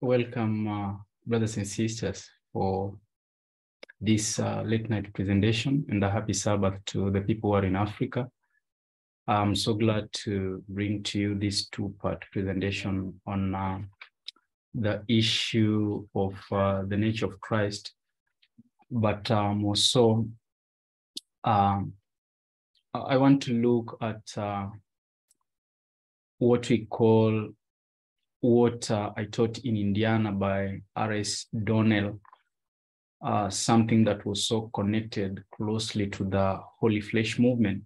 Welcome, uh, brothers and sisters, for this uh, late night presentation and a happy Sabbath to the people who are in Africa. I'm so glad to bring to you this two-part presentation on uh, the issue of uh, the nature of Christ, but um, also um, I want to look at uh, what we call what uh, I taught in Indiana by R.S. Donnell, uh, something that was so connected closely to the Holy Flesh movement.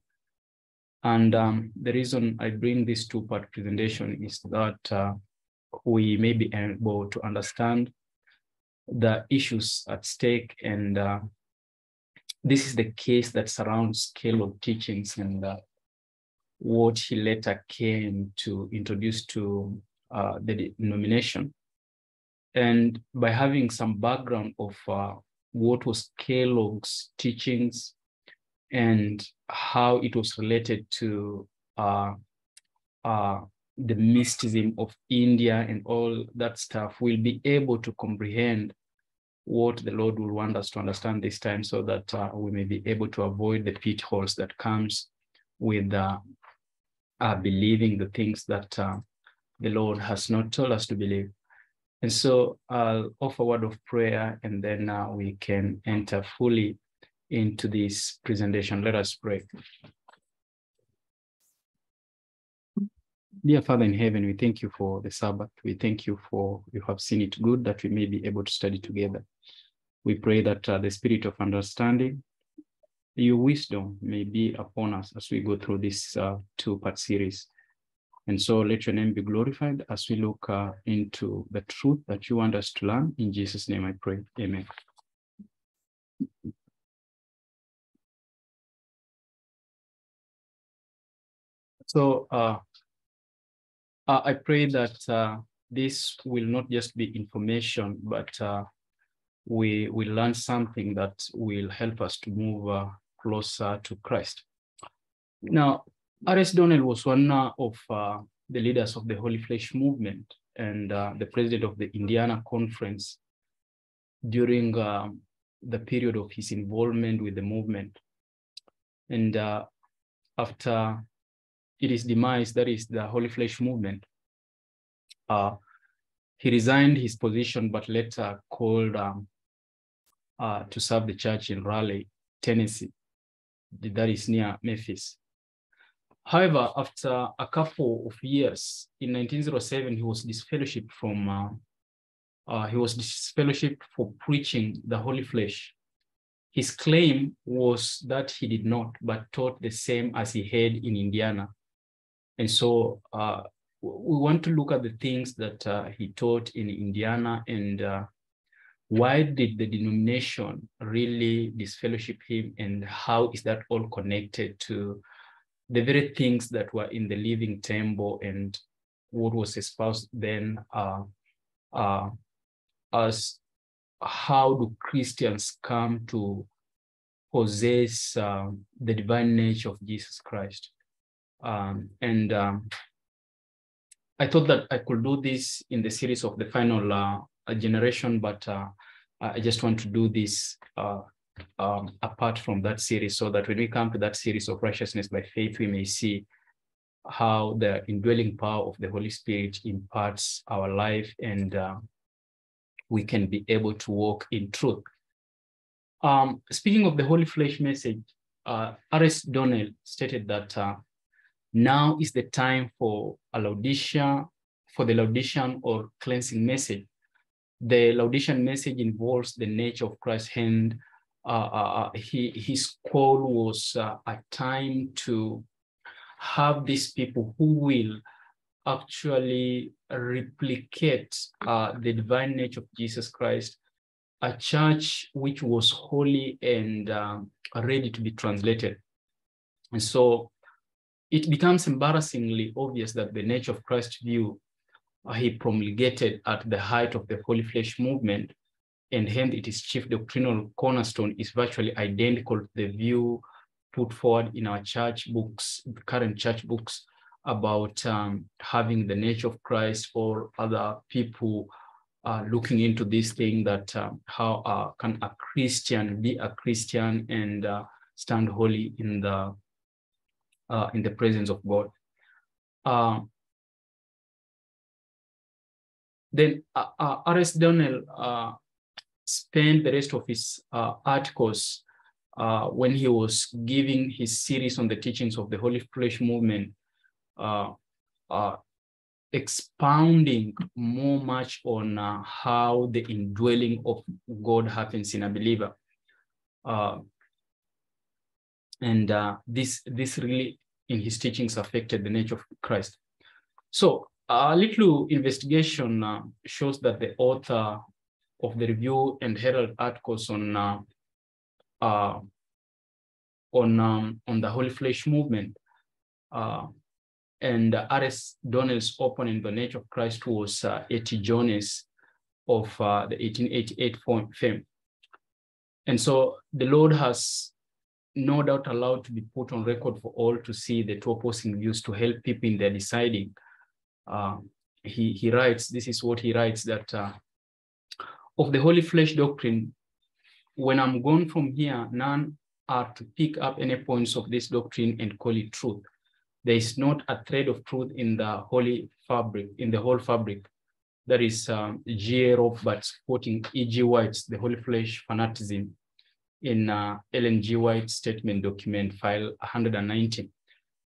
And um, the reason I bring this two-part presentation is that uh, we may be able to understand the issues at stake. And uh, this is the case that surrounds Kellogg's teachings and uh, what he later came to introduce to uh, the denomination. And by having some background of uh, what was Kellogg's teachings and how it was related to uh, uh, the mysticism of India and all that stuff, we'll be able to comprehend what the Lord will want us to understand this time so that uh, we may be able to avoid the pitfalls that comes with uh, uh, believing the things that uh, the Lord has not told us to believe. And so I'll offer a word of prayer and then uh, we can enter fully into this presentation. Let us pray. Dear Father in heaven, we thank you for the Sabbath. We thank you for you have seen it good that we may be able to study together. We pray that uh, the spirit of understanding, your wisdom may be upon us as we go through this uh, two-part series. And so let your name be glorified as we look uh, into the truth that you want us to learn. In Jesus' name I pray. Amen. So uh, I pray that uh, this will not just be information, but uh, we will learn something that will help us to move uh, closer to Christ. Now, R.S. Donnell was one of uh, the leaders of the Holy Flesh movement and uh, the president of the Indiana Conference during um, the period of his involvement with the movement. And uh, after its demise, that is the Holy Flesh movement, uh, he resigned his position, but later called um, uh, to serve the church in Raleigh, Tennessee. That is near Memphis. However, after a couple of years, in 1907, he was disfellowshipped from, uh, uh, he was disfellowshipped for preaching the Holy Flesh. His claim was that he did not, but taught the same as he had in Indiana. And so uh, we want to look at the things that uh, he taught in Indiana and uh, why did the denomination really disfellowship him and how is that all connected to the very things that were in the living temple and what was espoused then uh, uh, as how do Christians come to possess uh, the divine nature of Jesus Christ. Um, and um, I thought that I could do this in the series of the final uh, generation, but uh, I just want to do this uh, um, apart from that series so that when we come to that series of righteousness by faith, we may see how the indwelling power of the Holy Spirit imparts our life and uh, we can be able to walk in truth. Um, speaking of the Holy Flesh message, uh, R.S. Donnell stated that uh, now is the time for a Laodicea, for the Laodicean or cleansing message. The Laodicean message involves the nature of Christ's and uh, uh, he, his call was uh, a time to have these people who will actually replicate uh, the divine nature of Jesus Christ, a church which was holy and um, ready to be translated. And so it becomes embarrassingly obvious that the nature of Christ view uh, he promulgated at the height of the Holy Flesh movement and hence its chief doctrinal cornerstone is virtually identical to the view put forward in our church books, current church books, about um, having the nature of Christ or other people uh, looking into this thing that um, how uh, can a Christian be a Christian and uh, stand holy in the uh, in the presence of God. Uh, then uh, R.S. Donnell spent the rest of his uh, articles uh, when he was giving his series on the teachings of the Holy Flesh movement, uh, uh, expounding more much on uh, how the indwelling of God happens in a believer. Uh, and this, this really, in his teachings, affected the nature of Christ. So a little investigation shows that the author of the review and herald articles on uh, uh, on um, on the Holy Flesh movement uh, and R.S. Donnell's opponent, The Nature of Christ, was uh, A.T. Jones of uh, the 1888 fame. And so the Lord has no doubt allowed to be put on record for all to see the two opposing views to help people in their deciding. Uh, he, he writes, this is what he writes, that uh, of the Holy Flesh doctrine, when I'm gone from here, none are to pick up any points of this doctrine and call it truth there is not a thread of truth in the holy fabric, in the whole fabric. That is um, G.A. Roberts quoting E.G. White's The Holy Flesh Fanaticism in uh, Ellen G. White's statement document file 190.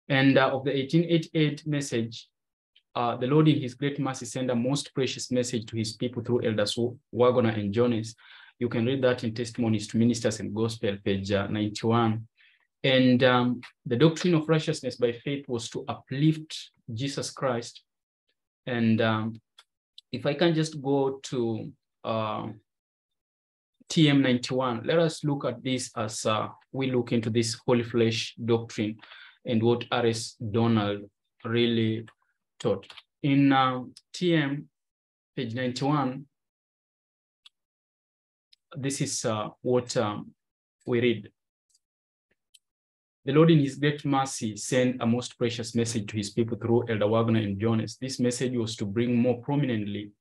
And uh, of the 1888 message, uh, the Lord in his great mercy sent a most precious message to his people through elders Waggoner and Jones. You can read that in Testimonies to Ministers and Gospel, page uh, 91. And um, the doctrine of righteousness by faith was to uplift Jesus Christ. And um, if I can just go to uh, TM91, let us look at this as uh, we look into this holy flesh doctrine and what R.S. Donnell really taught. In uh, TM, page 91, this is uh, what um, we read. The Lord in his great mercy sent a most precious message to his people through Elder Waggoner and Jones. This message was to bring more prominently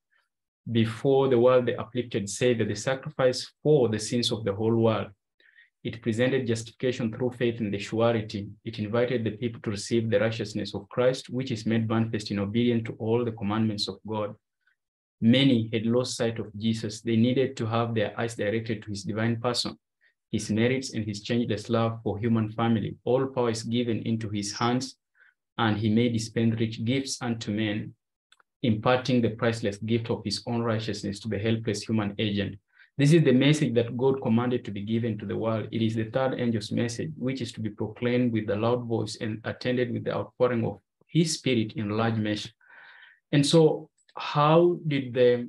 before the world the afflicted Savior, the sacrifice for the sins of the whole world. It presented justification through faith in the surety. It invited the people to receive the righteousness of Christ, which is made manifest in obedience to all the commandments of God. Many had lost sight of Jesus. They needed to have their eyes directed to his divine person his merits and his changeless love for human family. All power is given into his hands, and he may dispense rich gifts unto men, imparting the priceless gift of his own righteousness to the helpless human agent. This is the message that God commanded to be given to the world. It is the third angel's message, which is to be proclaimed with a loud voice and attended with the outpouring of his spirit in large measure. And so, how did the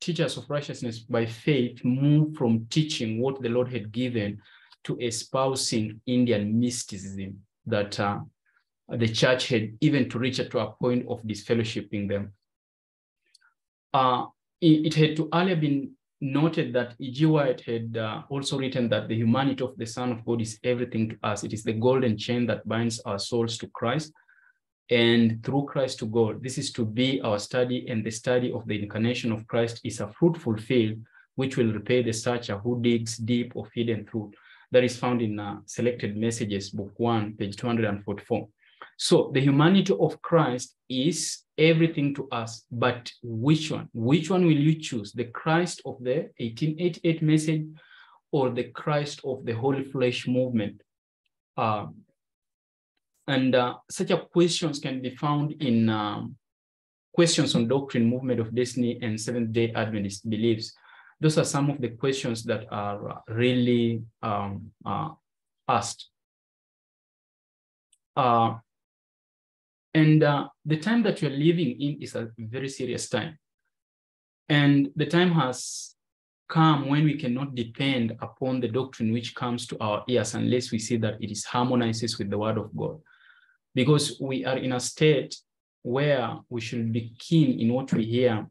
teachers of righteousness by faith move from teaching what the Lord had given to espousing Indian mysticism that uh, the church had even to reach to a point of disfellowshipping them. Uh, it, it, had to earlier been noted that E.G. White had uh, also written that the humanity of the Son of God is everything to us. It is the golden chain that binds our souls to Christ and through Christ to God. This is to be our study, and the study of the incarnation of Christ is a fruitful field which will repay the searcher who digs deep of hidden truth. That is found in uh, Selected Messages, Book 1, page 244. So the humanity of Christ is everything to us, but which one? Which one will you choose? The Christ of the 1888 message or the Christ of the Holy Flesh movement? Uh, and uh, such a questions can be found in um, questions on doctrine, movement of destiny, and Seventh-day Adventist beliefs. Those are some of the questions that are uh, really um, uh, asked. Uh, and uh, the time that you're living in is a very serious time. And the time has come when we cannot depend upon the doctrine which comes to our ears unless we see that it is harmonizes with the word of God because we are in a state where we should be keen in what we hear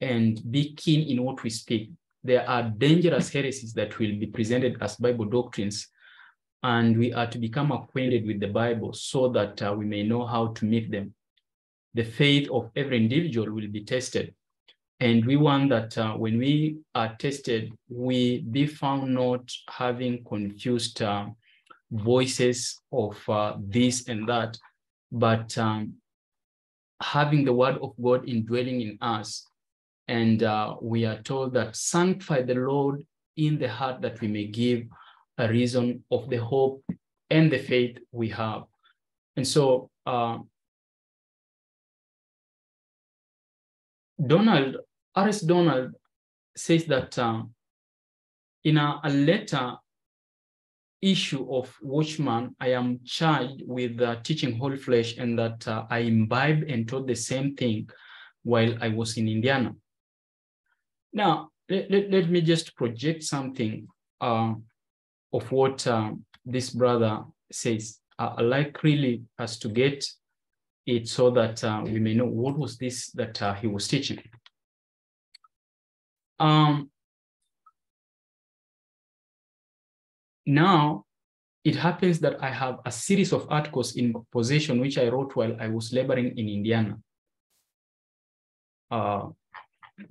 and be keen in what we speak. There are dangerous heresies that will be presented as Bible doctrines and we are to become acquainted with the Bible so that uh, we may know how to meet them. The faith of every individual will be tested. And we want that uh, when we are tested, we be found not having confused uh, voices of uh, this and that, but um, having the word of God indwelling in us. And uh, we are told that sanctify the Lord in the heart that we may give a reason of the hope and the faith we have. And so uh, Donnell, R.S. Donnell says that uh, in a, a, letter issue of Watchman, I am charged with uh, teaching Holy Flesh and that uh, I imbibed and taught the same thing while I was in Indiana. Now, let, let, let me just project something uh, of what uh, this brother says. I like really us to get it so that uh, we may know what was this that uh, he was teaching. Um, now, it happens that I have a series of articles in possession which I wrote while I was laboring in Indiana. Uh,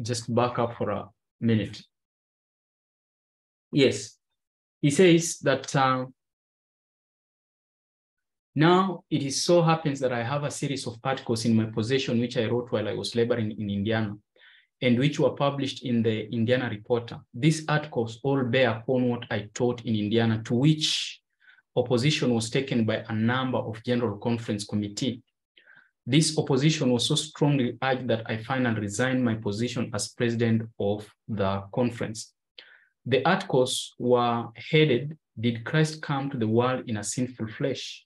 just back up for a minute. Yes, he says that uh, now it is so happens that I have a series of articles in my possession which I wrote while I was laboring in Indiana and which were published in the Indiana Reporter. These articles all bear upon what I taught in Indiana, to which opposition was taken by a number of General Conference Committee. This opposition was so strongly urged that I finally resigned my position as president of the conference. The articles were headed, Did Christ come to the world in a sinful flesh?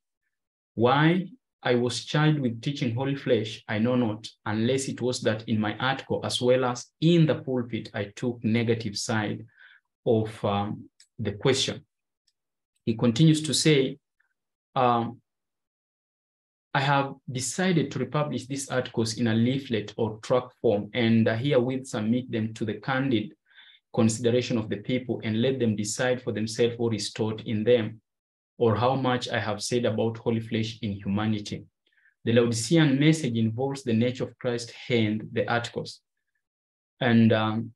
Why I was charged with teaching holy flesh, I know not, unless it was that in my article, as well as in the pulpit, I took negative side of um, the question. He continues to say, um, I have decided to republish these articles in a leaflet or tract form and uh, herewith submit them to the candid consideration of the people and let them decide for themselves what is taught in them or how much I have said about holy flesh in humanity. The Laodicean message involves the nature of Christ and the articles. And um,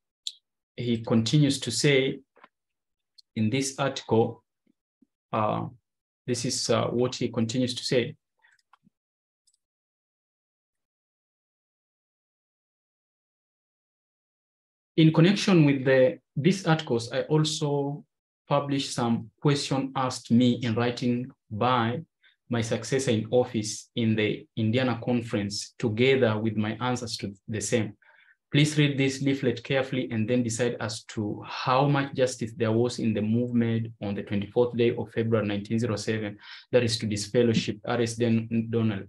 he continues to say in this article, uh, this is uh, what he continues to say. In connection with the, these articles, I also published some question asked me in writing by my successor in office in the Indiana conference together with my answers to the same. Please read this leaflet carefully and then decide as to how much justice there was in the movement on the 24th day of February 1907, that is to disfellowship R.S. Donnell,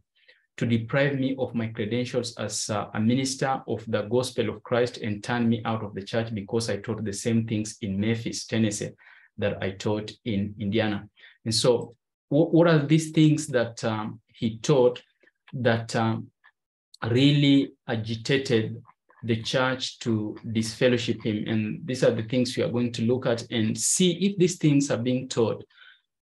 to deprive me of my credentials as uh, a minister of the gospel of Christ and turn me out of the church because I taught the same things in Memphis, Tennessee, that I taught in Indiana. And so what are these things that um, he taught that um, really agitated the church to disfellowship him? And these are the things we are going to look at and see if these things are being taught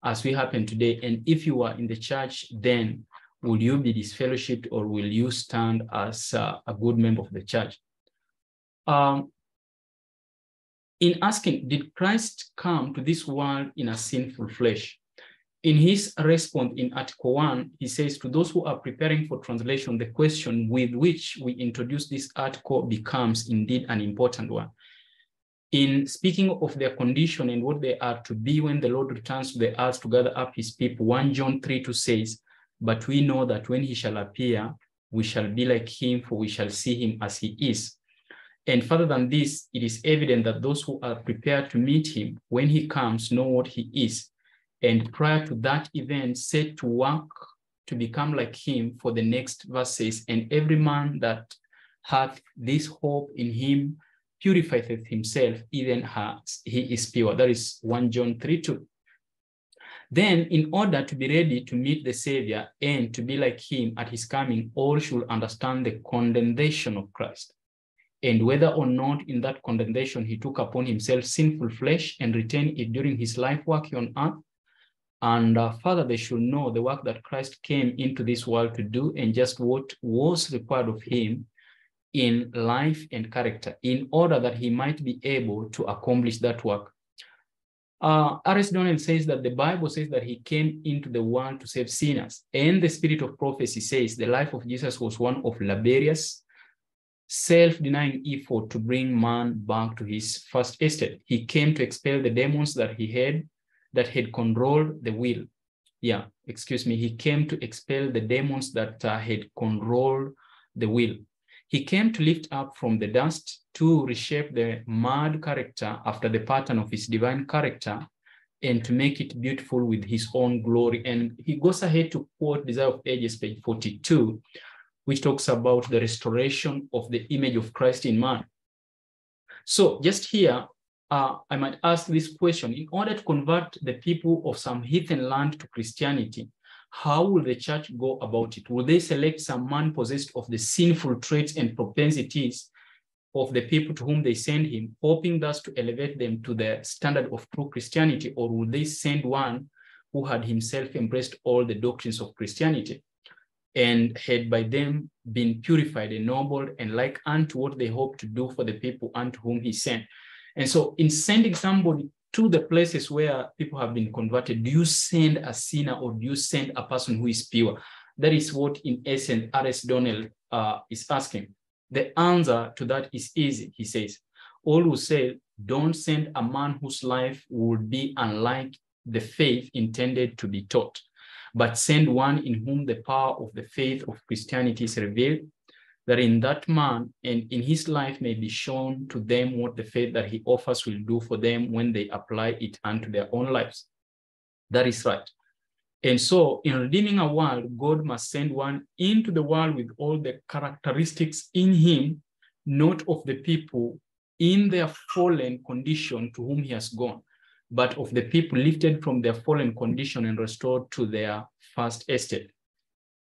as we happen today. And if you are in the church, then will you be disfellowshipped or will you stand as uh, a good member of the church? Um, in asking, did Christ come to this world in a sinful flesh? In his response in Article 1, he says, to those who are preparing for translation, the question with which we introduce this article becomes indeed an important one. In speaking of their condition and what they are to be when the Lord returns to the earth to gather up his people, 1 John 3 2 says, But we know that when he shall appear, we shall be like him, for we shall see him as he is. And further than this, it is evident that those who are prepared to meet him when he comes know what he is. And prior to that event, set to work to become like him for the next verse says, and every man that hath this hope in him purifieth himself, even as he is pure. That is 1 John 3 2. Then, in order to be ready to meet the Savior and to be like him at his coming, all should understand the condemnation of Christ and whether or not in that condemnation he took upon himself sinful flesh and retained it during his life work on earth, And uh, further, they should know the work that Christ came into this world to do and just what was required of him in life and character in order that he might be able to accomplish that work. Uh. Donnell says that the Bible says that he came into the world to save sinners. And the spirit of prophecy says the life of Jesus was one of laborious, self-denying effort to bring man back to his first estate. He came to expel the demons that he had, that had controlled the will. Yeah, excuse me. He came to expel the demons that uh, had controlled the will. He came to lift up from the dust to reshape the mad character after the pattern of his divine character and to make it beautiful with his own glory. And he goes ahead to quote Desire of Ages, page 42, which talks about the restoration of the image of Christ in man. So just here, uh, I might ask this question. In order to convert the people of some heathen land to Christianity, how will the church go about it? Will they select some man possessed of the sinful traits and propensities of the people to whom they send him, hoping thus to elevate them to the standard of true Christianity, or will they send one who had himself embraced all the doctrines of Christianity and had by them been purified, ennobled, and like unto what they hope to do for the people unto whom he sent? And so, in sending somebody to the places where people have been converted, do you send a sinner or do you send a person who is pure? That is what, in essence, R.S. Donnell uh, is asking. The answer to that is easy, he says. All who say, don't send a man whose life would be unlike the faith intended to be taught, but send one in whom the power of the faith of Christianity is revealed that in that man and in his life may be shown to them what the faith that he offers will do for them when they apply it unto their own lives. That is right. And so, in redeeming a world, God must send one into the world with all the characteristics in him, not of the people in their fallen condition to whom he has gone, but of the people lifted from their fallen condition and restored to their first estate.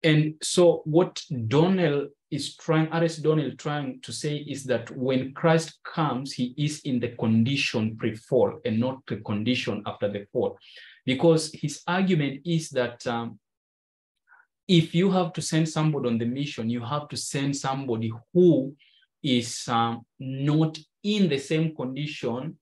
And so, what Donnell is trying, R.S. Donnell trying to say is that when Christ comes, he is in the condition pre-fall and not the condition after the fall. Because his argument is that um, if you have to send somebody on the mission, you have to send somebody who is um, not in the same condition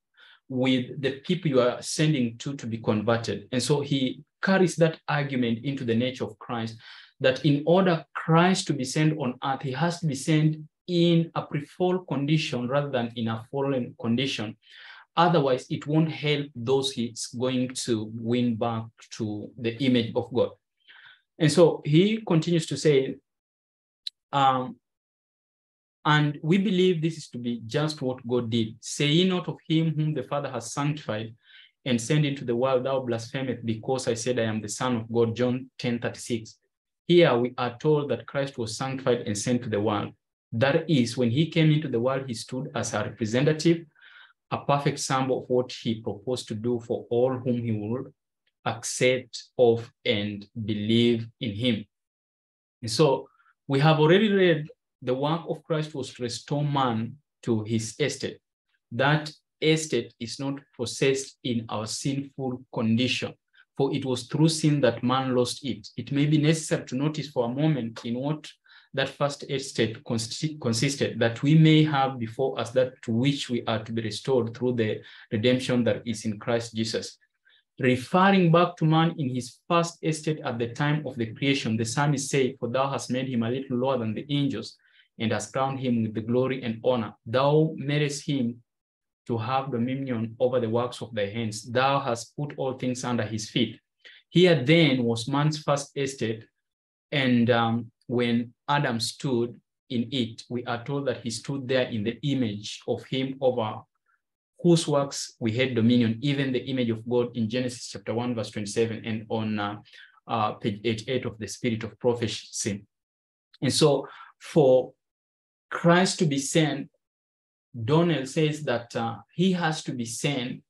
with the people you are sending to to be converted. And so he carries that argument into the nature of Christ that in order Christ to be sent on earth, he has to be sent in a pre-fall condition rather than in a fallen condition. Otherwise, it won't help those he's going to win back to the image of God. And so he continues to say, um, and we believe this is to be just what God did. Say not of him whom the Father has sanctified and sent into the world, thou blasphemeth, because I said I am the Son of God. John 10 36. Here we are told that Christ was sanctified and sent to the world. That is, when he came into the world, he stood as a representative, a perfect sample of what he proposed to do for all whom he would accept of and believe in him. And so we have already read the work of Christ was to restore man to his estate. That estate is not possessed in our sinful condition for it was through sin that man lost it. It may be necessary to notice for a moment in what that first estate consisted, that we may have before us that to which we are to be restored through the redemption that is in Christ Jesus. Referring back to man in his first estate at the time of the creation, the psalmist say, For thou hast made him a little lower than the angels, and hast crowned him with the glory and honor. Thou madest him to have dominion over the works of thy hands. Thou hast put all things under his feet. Here then was man's first estate, and um, when Adam stood in it, we are told that he stood there in the image of him over whose works we had dominion, even the image of God in Genesis chapter 1, verse 27, and on uh, uh, page 88 of the Spirit of Prophecy. And so for Christ to be sent Donnell says that uh, he has to be sent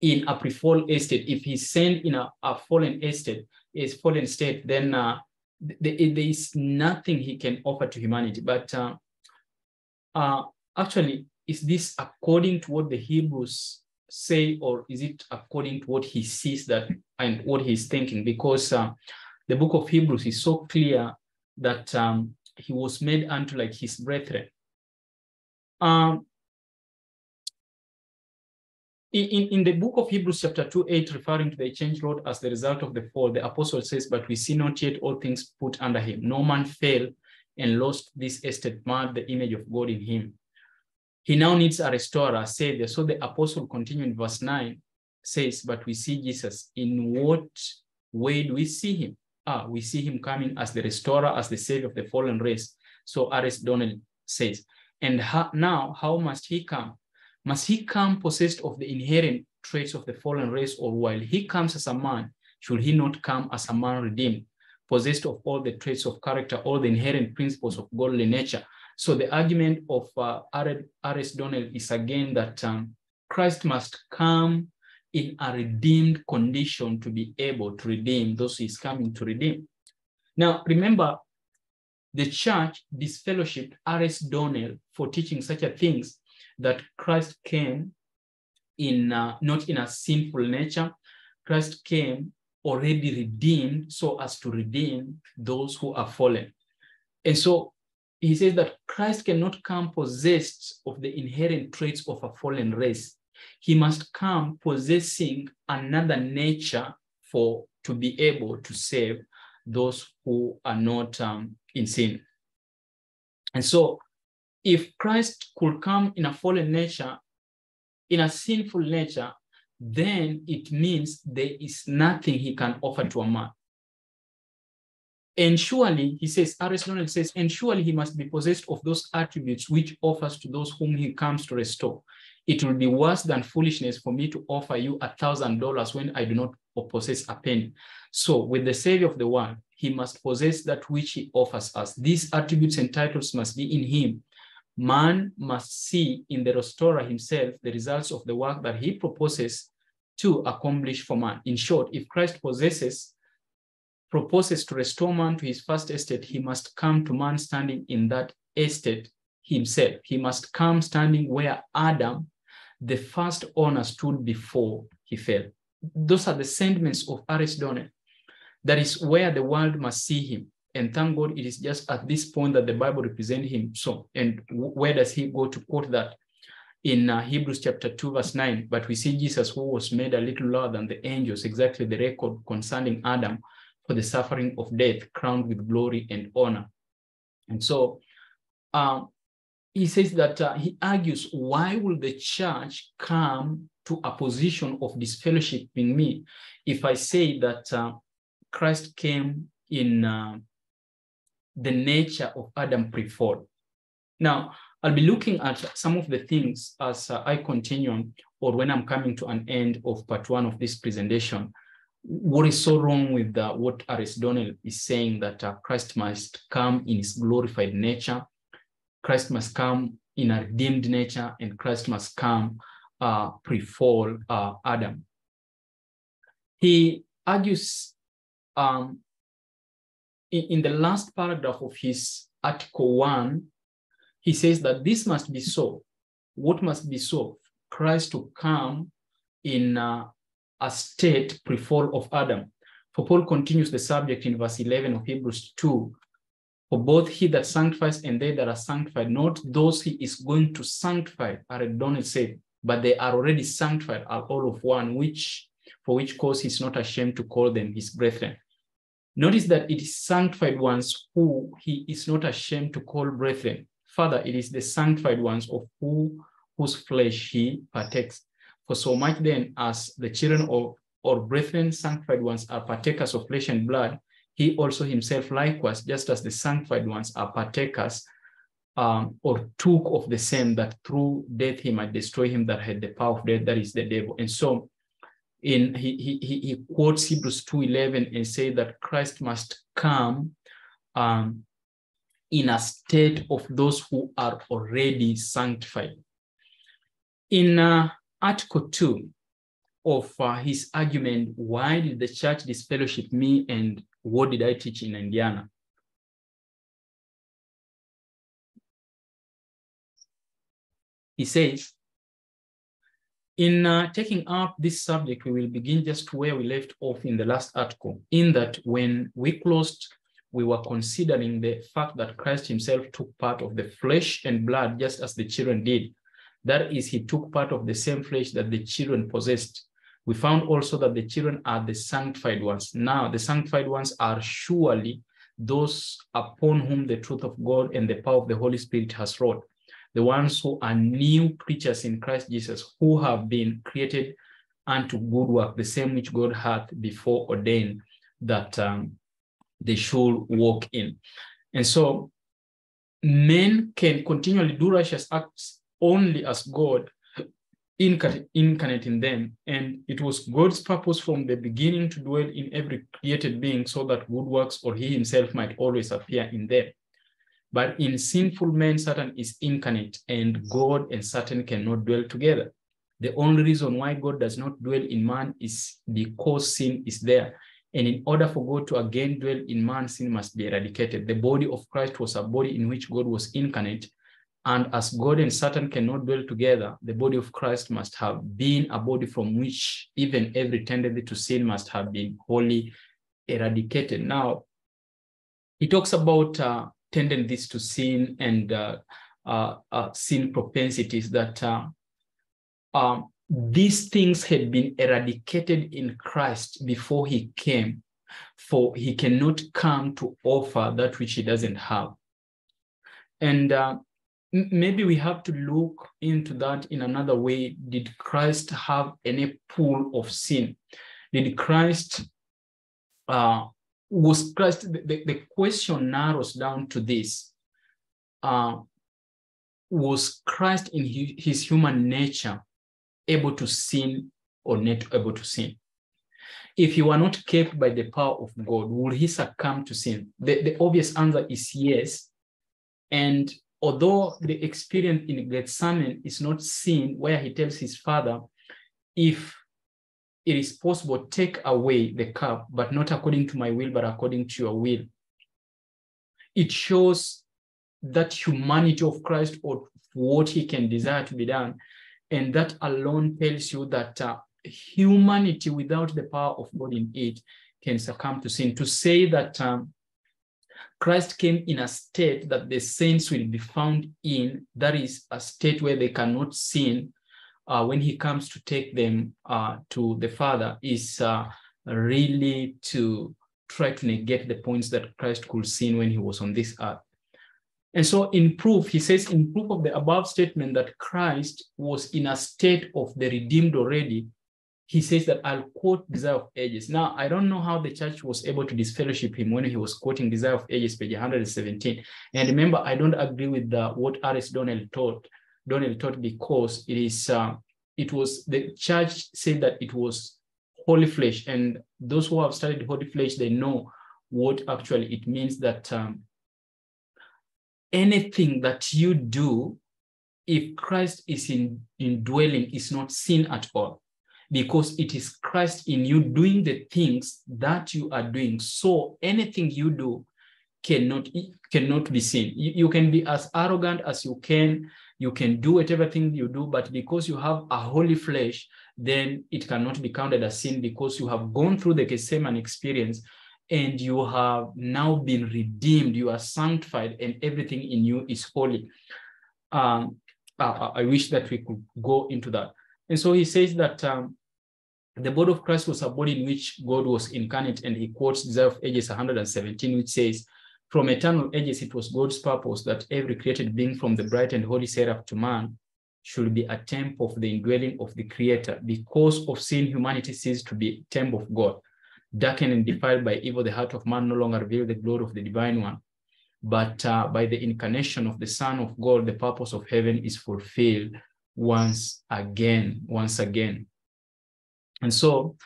in a pre-fall estate. If he's sent in a, a fallen estate, is fallen state, then uh, th there is nothing he can offer to humanity. But uh, uh, actually, is this according to what the Hebrews say, or is it according to what he sees that and what he's thinking? Because uh, the book of Hebrews is so clear that um, he was made unto like his brethren. Um, in, in the book of Hebrews, chapter 2, 8, referring to the changed road as the result of the fall, the apostle says, But we see not yet all things put under him. No man fell and lost this estate marred the image of God in him. He now needs a restorer, a savior. So the apostle continuing verse 9 says, But we see Jesus. In what way do we see him? Ah, we see him coming as the restorer, as the savior of the fallen race. So R.S. Donnell says, and now how must he come? Must he come possessed of the inherent traits of the fallen race, or while he comes as a man, should he not come as a man redeemed, possessed of all the traits of character, all the inherent principles of godly nature? So the argument of uh, R.S. Donnell is again that um, Christ must come in a redeemed condition to be able to redeem those he is coming to redeem. Now, remember, the church disfellowshipped R.S. Donnell for teaching such a things that Christ came in uh, not in a sinful nature. Christ came already redeemed so as to redeem those who are fallen. And so he says that Christ cannot come possessed of the inherent traits of a fallen race. He must come possessing another nature for to be able to save those who are not um, in sin. And so if Christ could come in a fallen nature, in a sinful nature, then it means there is nothing he can offer to a man. And surely, he says, R.S. Says, and surely he must be possessed of those attributes which offers to those whom he comes to restore. It will be worse than foolishness for me to offer you a thousand dollars when I do not possess a penny. So with the Savior of the world, he must possess that which he offers us. These attributes and titles must be in him. Man must see in the restorer himself the results of the work that he proposes to accomplish for man. In short, if Christ possesses proposes to restore man to his first estate, he must come to man standing in that estate himself. He must come standing where Adam, the first owner, stood before he fell. Those are the sentiments of R.S. Donnell. That is where the world must see him. And thank God it is just at this point that the Bible represents him. So, and where does he go to quote that? In uh, Hebrews chapter 2, verse 9, but we see Jesus who was made a little lower than the angels, exactly the record concerning Adam, for the suffering of death, crowned with glory and honor. And so um, he says that uh, he argues, why will the church come to a position of disfellowshipping me if I say that uh, Christ came in uh, the nature of Adam pre-fall? Now, I'll be looking at some of the things as uh, I continue or when I'm coming to an end of part one of this presentation what is so wrong with uh, what R.S. Donnell is saying that uh, Christ must come in his glorified nature, Christ must come in a redeemed nature, and Christ must come uh, pre-fall uh, Adam. He argues um, in, in the last paragraph of his article one, he says that this must be so. What must be so? Christ to come in uh, a state pre-fall of Adam. For Paul continues the subject in verse 11 of Hebrews 2. For both he that sanctifies and they that are sanctified, not those he is going to sanctify, are Donnell said, but they are already sanctified, are all of one, which for which cause he's not ashamed to call them his brethren. Notice that it is sanctified ones who he is not ashamed to call brethren. Further, it is the sanctified ones of who whose flesh he partakes. For so much then as the children of or brethren sanctified ones are partakers of flesh and blood, he also himself likewise, just as the sanctified ones are partakers um, or took of the same, that through death he might destroy him that had the power of death, that is the devil. And so in he he he quotes Hebrews 2:11 and say that Christ must come um, in a state of those who are already sanctified. In uh, Article 2 of uh, his argument, why did the church disfellowship me and what did I teach in Indiana? He says, In uh, taking up this subject, we will begin just where we left off in the last article, in that when we closed, we were considering the fact that Christ himself took part of the flesh and blood just as the children did. That is, he took part of the same flesh that the children possessed. We found also that the children are the sanctified ones. Now, the sanctified ones are surely those upon whom the truth of God and the power of the Holy Spirit has wrought the ones who are new creatures in Christ Jesus, who have been created unto good work, the same which God hath before ordained that um, they should walk in. And so men can continually do righteous acts only as God incarnate in them. And it was God's purpose from the beginning to dwell in every created being so that good works or he himself might always appear in them. But in sinful men, Satan is incarnate, and God and Satan cannot dwell together. The only reason why God does not dwell in man is because sin is there. And in order for God to again dwell in man, sin must be eradicated. The body of Christ was a body in which God was incarnate. And as God and Satan cannot dwell together, the body of Christ must have been a body from which even every tendency to sin must have been wholly eradicated. Now, he talks about uh, tendencies to sin and uh, uh, uh, sin propensities that um, these things had been eradicated in Christ before he came, for he cannot come to offer that which he doesn't have. And uh, maybe we have to look into that in another way. Did Christ have any pool of sin? Did Christ uh, was Christ, the, the question narrows down to this. Uh, was Christ in his, his human nature able to sin or not able to sin? If he were not kept by the power of God, would he succumb to sin? The, the obvious answer is yes. And although the experience in Gethsemane is not sin, where he tells his father, if it is possible, take away the cup, but not according to my will, but according to your will. It shows that humanity of Christ or what he can desire to be done. And that alone tells you that uh, humanity without the power of God in it can succumb to sin. To say that um, Christ came in a state that the saints will be found in, that is a state where they cannot sin, uh, when he comes to take them uh, to the Father is uh, really to try to negate the points that Christ could see when he was on this earth. And so, in proof, he says, in proof of the above statement that Christ was in a state of the redeemed already, he says that I'll quote Desire of Ages. Now, I don't know how the church was able to disfellowship him when he was quoting Desire of Ages, page 117. And remember, I don't agree with the, what R.S. Donnell taught Donnell taught because it is uh, it was the church said that it was holy flesh, and those who have studied holy flesh they know what actually it means that um, anything that you do, if Christ is in indwelling, is not sin at all because it is Christ in you doing the things that you are doing. So anything you do cannot cannot be sin. You, you, can be as arrogant as you can you can do whatever thing you do, but because you have a holy flesh, then it cannot be counted as sin because you have gone through the Gethsemane experience and you have now been redeemed, you are sanctified, and everything in you is holy. Um, uh, I wish that we could go into that. And so he says that um, the body of Christ was a body in which God was incarnate, and he quotes Desire of Ages 117, which says, from eternal ages, it was God's purpose that every created being from the bright and holy seraph to man should be a temple of the indwelling of the Creator. Because of sin, humanity ceased to be a temple of God. Darkened and defiled by evil, the heart of man no longer revealed the glory of the Divine One. But uh, by the incarnation of the Son of God, the purpose of heaven is fulfilled once again, once again. And so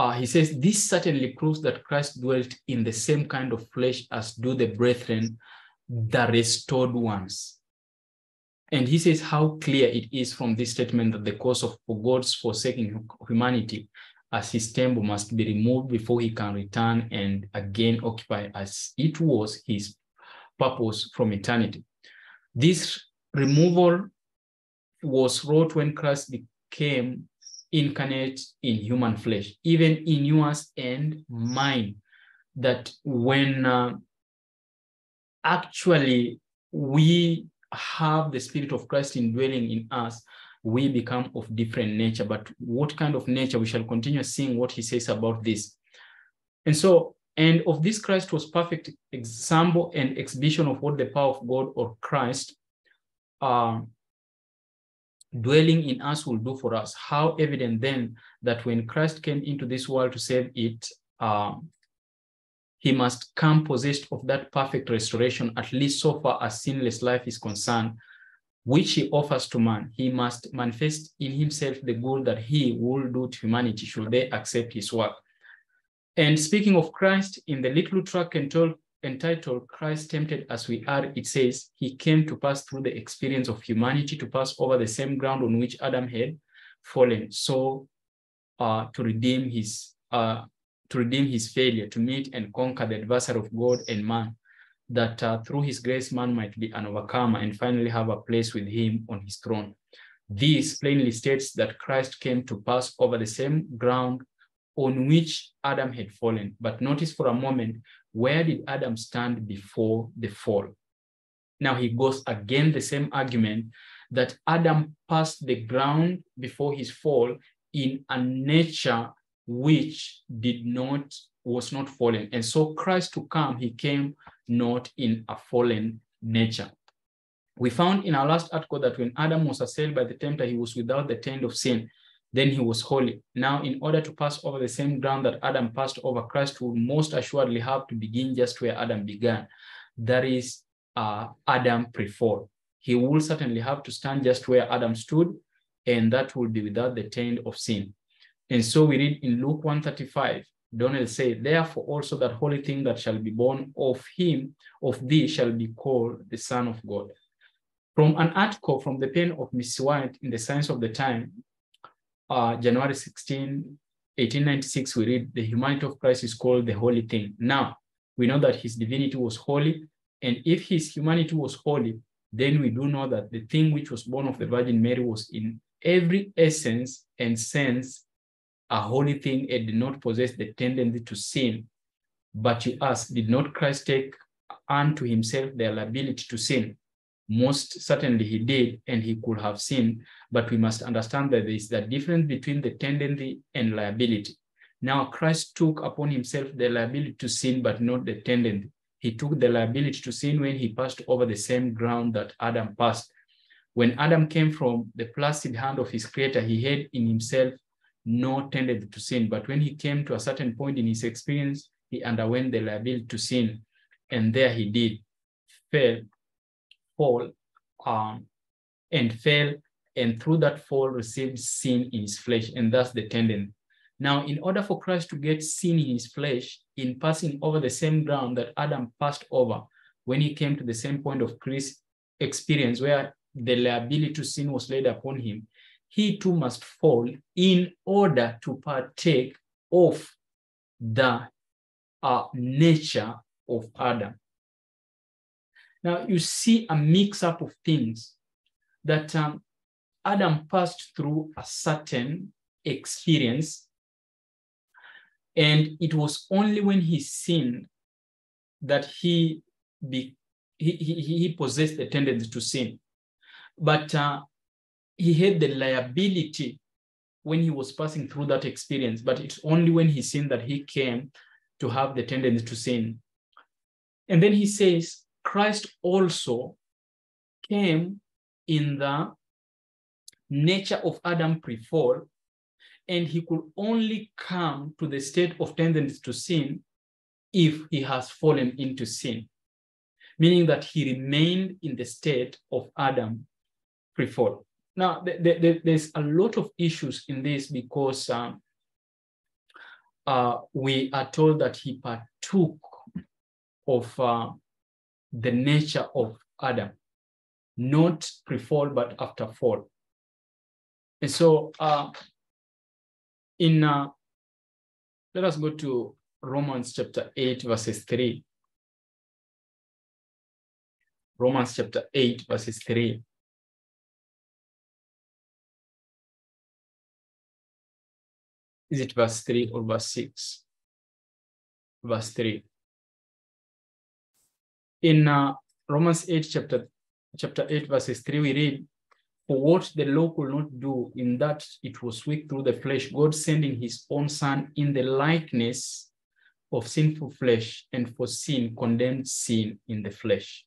uh, he says, this certainly proves that Christ dwelt in the same kind of flesh as do the brethren, the restored ones. And he says how clear it is from this statement that the cause of for God's forsaking humanity as his temple must be removed before he can return and again occupy as it was his purpose from eternity. This removal was wrought when Christ became incarnate in human flesh, even in yours and mine. That when uh, actually we have the Spirit of Christ indwelling in us, we become of different nature. But what kind of nature? We shall continue seeing what he says about this. And so, and of this Christ was perfect example and exhibition of what the power of God or Christ uh, dwelling in us will do for us. How evident then that when Christ came into this world to save it, um, he must come possessed of that perfect restoration, at least so far as sinless life is concerned, which he offers to man. He must manifest in himself the good that he will do to humanity should they accept his work. And speaking of Christ, in the little tract entitled Christ Tempted as We Are, it says, He came to pass through the experience of humanity to pass over the same ground on which Adam had fallen, so uh, to redeem his uh, to redeem his failure, to meet and conquer the adversary of God and man, that uh, through his grace man might be an overcomer and finally have a place with him on his throne. This plainly states that Christ came to pass over the same ground on which Adam had fallen. But notice for a moment, where did Adam stand before the fall? Now he goes again the same argument that Adam passed the ground before his fall in a nature which did not, was not fallen. And so Christ to come, he came not in a fallen nature. We found in our last article that when Adam was assailed by the tempter, he was without the taint of sin then he was holy. Now, in order to pass over the same ground that Adam passed over, Christ would most assuredly have to begin just where Adam began. That is uh, Adam pre-fall. He will certainly have to stand just where Adam stood, and that will be without the taint of sin. And so we read in Luke 135, Donnell said, Therefore also that holy thing that shall be born of him, of thee, shall be called the Son of God. From an article from the pen of Miss White in the Signs of the Times, uh, January 16, 1896, we read, the humanity of Christ is called the holy thing. Now, we know that his divinity was holy, and if his humanity was holy, then we do know that the thing which was born of the Virgin Mary was in every essence and sense a holy thing and did not possess the tendency to sin. But you ask, did not Christ take unto himself the liability to sin? Most certainly he did, and he could have sinned, but we must understand that there is the difference between the tendency and liability. Now, Christ took upon himself the liability to sin, but not the tendency. He took the liability to sin when he passed over the same ground that Adam passed. When Adam came from the placid hand of his creator, he had in himself no tendency to sin. But when he came to a certain point in his experience, he underwent the liability to sin. And there he did, fell, fall um, and fell, and through that fall received sin in his flesh, and thus the tendency. Now, in order for Christ to get sin in his flesh, in passing over the same ground that Adam passed over when he came to the same point of Christ's experience where the liability to sin was laid upon him, he too must fall in order to partake of the uh, nature of Adam. Now you see a mix up of things that um, Adam passed through a certain experience. And it was only when he sinned that he, be, he, he, he possessed the tendency to sin. But uh, he had the liability when he was passing through that experience, but it's only when he sinned that he came to have the tendency to sin. And then he says, Christ also came in the nature of Adam pre-fall, and he could only come to the state of tendency to sin if he has fallen into sin, meaning that he remained in the state of Adam pre-fall. Now, th th there's a lot of issues in this because um, uh, we are told that he partook of uh, the nature of Adam, not pre-fall, but after fall. And so uh, in, uh, let us go to Romans chapter 8, verses 3. Romans chapter 8, verses 3. is it verse 3 or verse 6? Verse 3. In uh, Romans 8, chapter, chapter 8, verses 3, we read, For what the law could not do, in that it was weak through the flesh, God sending his own son in the likeness of sinful flesh, and for sin condemned sin in the flesh.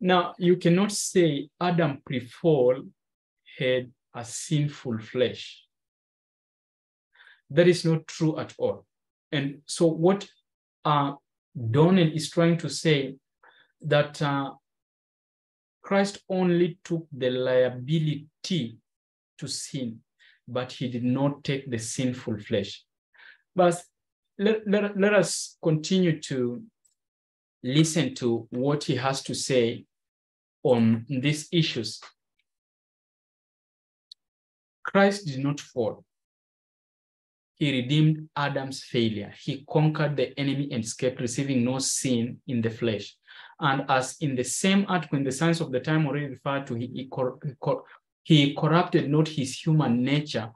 Now, you cannot say Adam pre-fall had a sinful flesh. That is not true at all. And so what uh, Donnell is trying to say that uh, Christ only took the liability to sin, but he did not take the sinful flesh. But let, let, let us continue to listen to what he has to say on these issues. Christ did not fall. He redeemed Adam's failure. He conquered the enemy and escaped, receiving no sin in the flesh. And as in the same article in the Signs of the Times already referred to, he, he, corrupted not his human nature.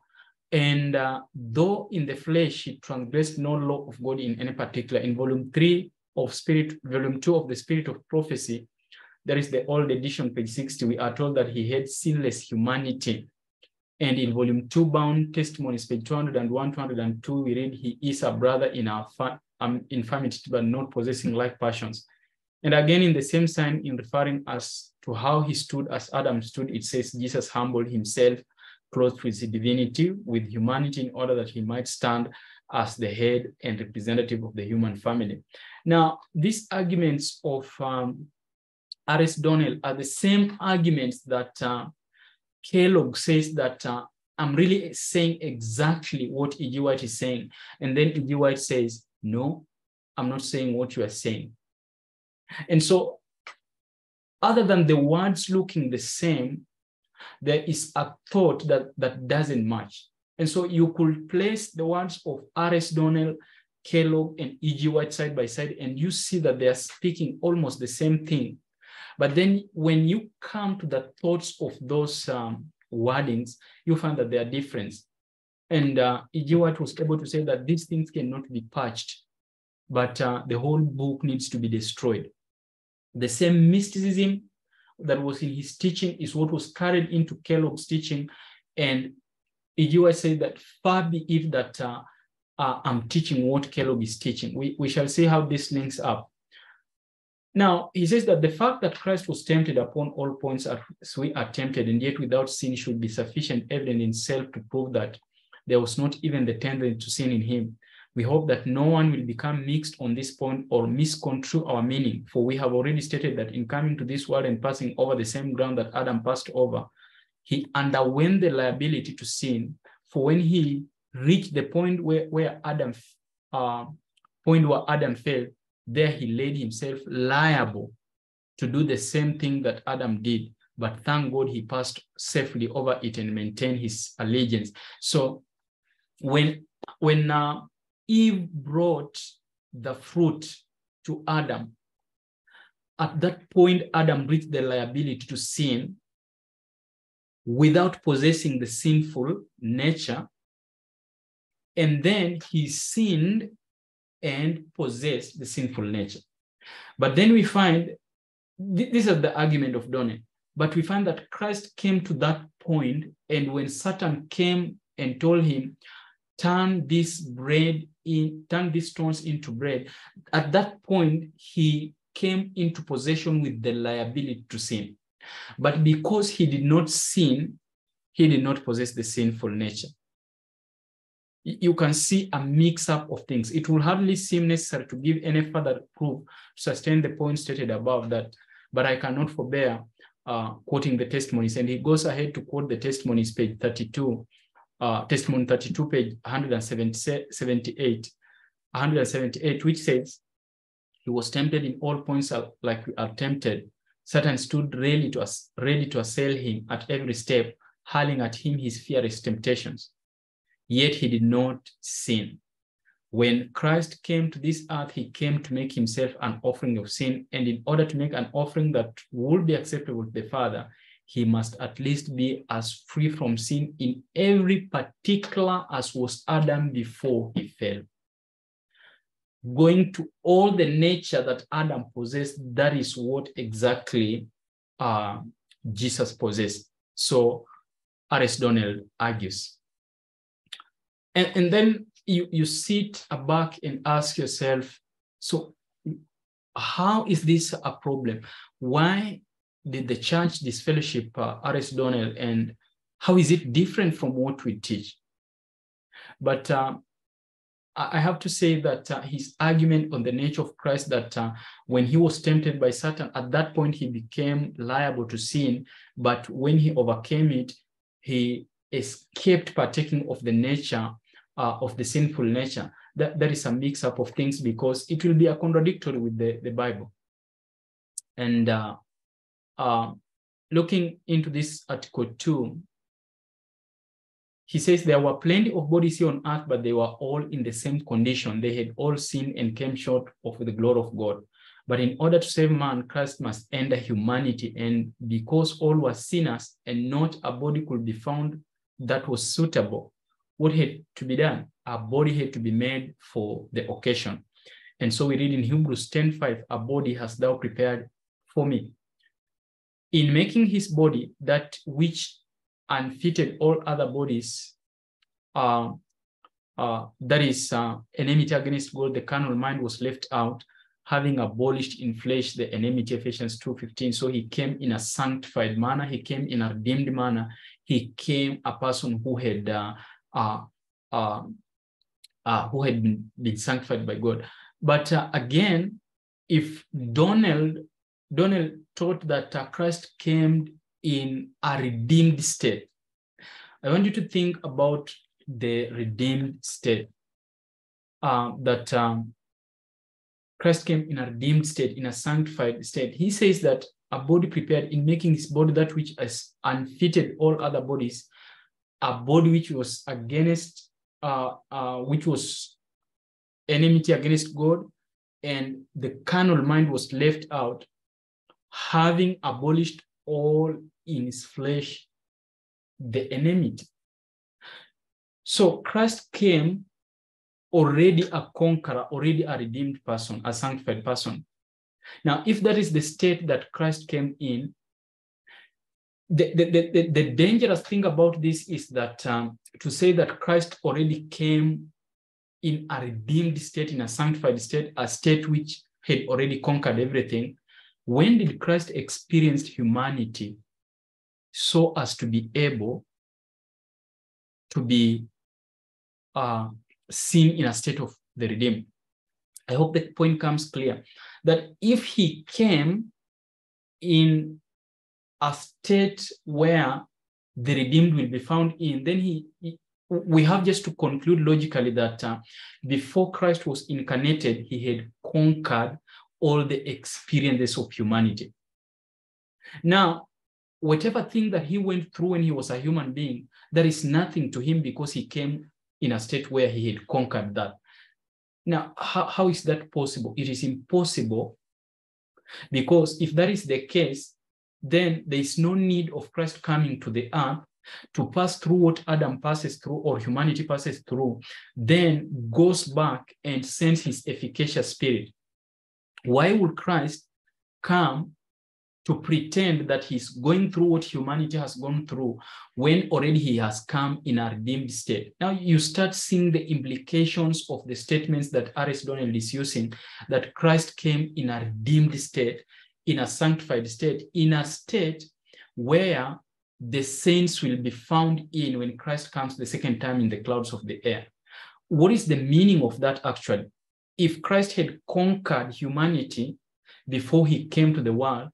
And uh, though in the flesh he transgressed no law of God in any particular, in volume three of Spirit, volume two of the Spirit of Prophecy, there is the old edition, page 60, we are told that he had sinless humanity. And in volume two, bound testimonies, page 201, 202, we read, he is a brother in our um, infirmity, but not possessing like passions. And again, in the same sign, in referring us to how he stood as Adam stood, it says Jesus humbled himself, clothed with divinity, with humanity, in order that he might stand as the head and representative of the human family. Now, these arguments of um, R.S. Donnell are the same arguments that uh, Kellogg says that uh, I'm really saying exactly what E.G. White is saying. And then E.G. White says, no, I'm not saying what you are saying. And so other than the words looking the same, there is a thought that, that doesn't match. And so you could place the words of R.S. Donnell, Kellogg, and E.G. White side by side, and you see that they are speaking almost the same thing. But then when you come to the thoughts of those um, wordings, you find that they are different. And uh. White was able to say that these things cannot be patched, but uh, the whole book needs to be destroyed. The same mysticism that was in his teaching is what was carried into Kellogg's teaching. And. White said that far be it that uh, uh, I'm teaching what Kellogg is teaching. We, we shall see how this links up. Now, he says that the fact that Christ was tempted upon all points as we are tempted, and yet without sin should be sufficient evidence in self to prove that there was not even the tendency to sin in him. We hope that no one will become mixed on this point or misconstrue our meaning, for we have already stated that in coming to this world and passing over the same ground that Adam passed over, he underwent the liability to sin. For when he reached the point where, where Adam uh, point where Adam fell, there he laid himself liable to do the same thing that Adam did. But thank God he passed safely over it and maintained his allegiance. So when, when uh, Eve brought the fruit to Adam, at that point, Adam reached the liability to sin without possessing the sinful nature. And then he sinned and possess the sinful nature. But then we find, this is the argument of Donnell, but we find that Christ came to that point, and when Satan came and told him, turn this bread in, turn these stones into bread, at that point, he came into possession with the liability to sin. But because he did not sin, he did not possess the sinful nature you can see a mix up of things. It will hardly seem necessary to give any further proof to sustain the point stated above that, but I cannot forbear uh, quoting the testimonies. And he goes ahead to quote the testimonies, page 32, uh, testimony 32, page 178, 178, which says, he was tempted in all points like we are tempted. Satan stood ready to, ready to assail him at every step, hurling at him his fierce temptations yet he did not sin. When Christ came to this earth, he came to make himself an offering of sin. And in order to make an offering that would be acceptable to the Father, he must at least be as free from sin in every particular as was Adam before he fell. Going to all the nature that Adam possessed, that is what exactly uh, Jesus possessed. So R.S. Argues. And, and then you, you sit back and ask yourself, so how is this a problem? Why did the church disfellowship uh, R.S. Donnell and how is it different from what we teach? But uh, I have to say that uh, his argument on the nature of Christ, that uh, when he was tempted by Satan, at that point he became liable to sin. But when he overcame it, he escaped partaking of the nature uh, of the sinful nature. That, that is a mix up of things because it will be a contradictory with the, the Bible. And uh, uh, looking into this article two, he says there were plenty of bodies here on earth, but they were all in the same condition. They had all sinned and came short of the glory of God. But in order to save man, Christ must enter humanity. And because all were sinners and not a body could be found that was suitable, what had to be done? A body had to be made for the occasion. And so we read in Hebrews 10:5, a body has thou prepared for me. In making his body that which unfitted all other bodies, uh, uh, that is uh, enmity against God, the carnal mind was left out, having abolished in flesh the enmity, Ephesians 2.15. So he came in a sanctified manner, he came in a redeemed manner, he came a person who had uh, who had been, been sanctified by God. But uh, again, if Donnell Donnell taught that uh, Christ came in a redeemed state, I want you to think about the redeemed state. Uh, that um, Christ came in a redeemed state, in a sanctified state. He says that a body prepared in making his body that which has unfitted all other bodies, a body which was against, uh, uh, which was enmity against God, and the carnal mind was left out, having abolished all in his flesh the enmity. So Christ came already a conqueror, already a redeemed person, a sanctified person. Now, if that is the state that Christ came in, the, the, the, the dangerous thing about this is that um, to say that Christ already came in a redeemed state, in a sanctified state, a state which had already conquered everything, when did Christ experience humanity so as to be able to be uh, seen in a state of the redeemed? I hope that point comes clear that if he came in a state where the redeemed will be found in, then he, he we have just to conclude logically that uh, before Christ was incarnated, he had conquered all the experiences of humanity. Now, whatever thing that he went through when he was a human being, there is nothing to him because he came in a state where he had conquered that. Now, how, how is that possible? It is impossible because if that is the case, then there is no need of Christ coming to the earth to pass through what Adam passes through or humanity passes through, then goes back and sends his efficacious spirit. Why would Christ come to pretend that he's going through what humanity has gone through when already he has come in a redeemed state. Now you start seeing the implications of the statements that R.S. Is using, that Christ came in a redeemed state, in a sanctified state, in a state where the saints will be found in when Christ comes the second time in the clouds of the air. What is the meaning of that actually? If Christ had conquered humanity before he came to the world,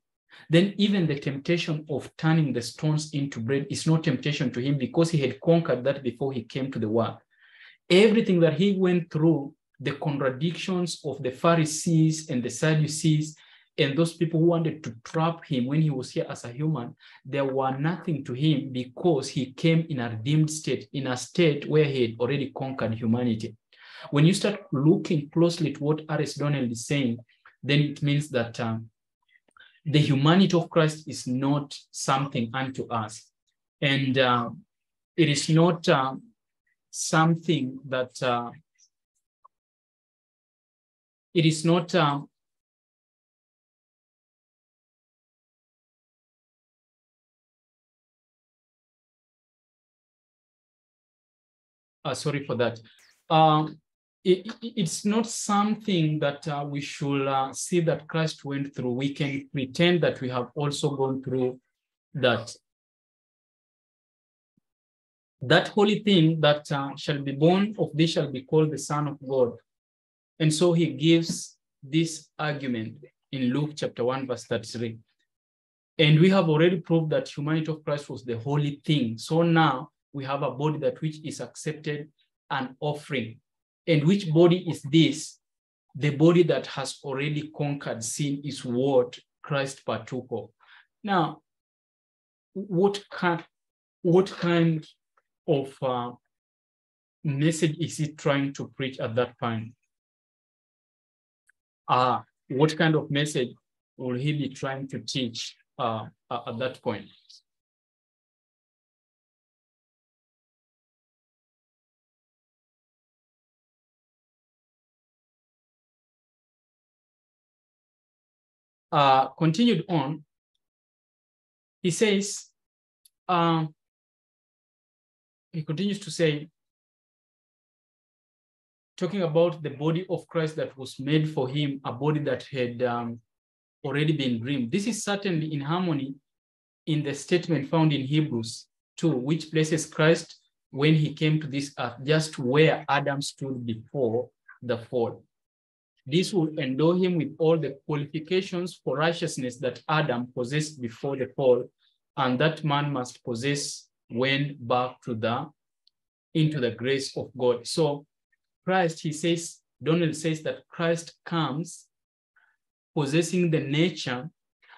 then even the temptation of turning the stones into bread is no temptation to him because he had conquered that before he came to the world. Everything that he went through, the contradictions of the Pharisees and the Sadducees, and those people who wanted to trap him when he was here as a human, there were nothing to him because he came in a redeemed state, in a state where he had already conquered humanity. When you start looking closely at what R.S. Donnell is saying, then it means that um, the humanity of Christ is not something unto us. And uh, it is not uh, something that uh, it is not uh, sorry for that. Um, it- it's not something that uh, we should uh, see that Christ went through. We can pretend that we have also gone through that. That holy thing that uh, shall be born of thee shall be called the Son of God. And so he gives this argument in Luke chapter 1, verse 33. And we have already proved that humanity of Christ was the holy thing. So now we have a body that which is accepted an offering. And which body is this? The body that has already conquered sin is what Christ partook of. Now, what kind, what kind of uh, message is he trying to preach at that point? Uh, what kind of message will he be trying to teach uh, at that point? Uh, continued on, he says, um, he continues to say, talking about the body of Christ that was made for him, a body that had um, already been dreamed. This is certainly in harmony in the statement found in Hebrews 2, which places Christ when he came to this earth, just where Adam stood before the fall. This will endow him with all the qualifications for righteousness that Adam possessed before the fall, and that man must possess when back to the into the grace of God. So Christ, he says, Donnell says that Christ comes possessing the nature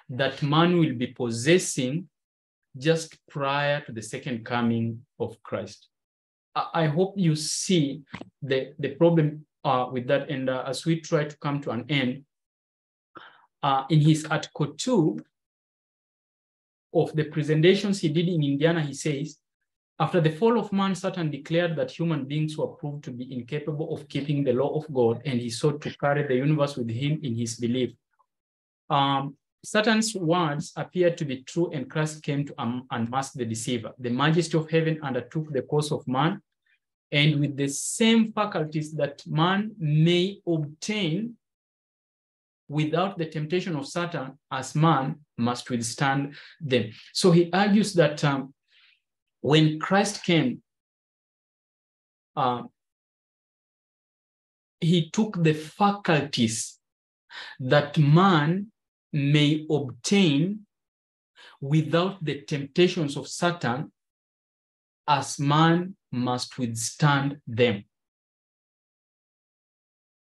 that man will be possessing just prior to the second coming of Christ. I, I hope you see the, the problem uh, with that. And uh, as we try to come to an end, uh, in his article two of the presentations he did in Indiana, he says, after the fall of man, Satan declared that human beings were proved to be incapable of keeping the law of God, and he sought to carry the universe with him in his belief. Um, Satan's words appeared to be true, and Christ came to unmask the deceiver. The majesty of heaven undertook the cause of man, and with the same faculties that man may obtain without the temptation of Satan, as man must withstand them. So he argues that um, when Christ came, uh, he took the faculties that man may obtain without the temptations of Satan, as man must withstand them.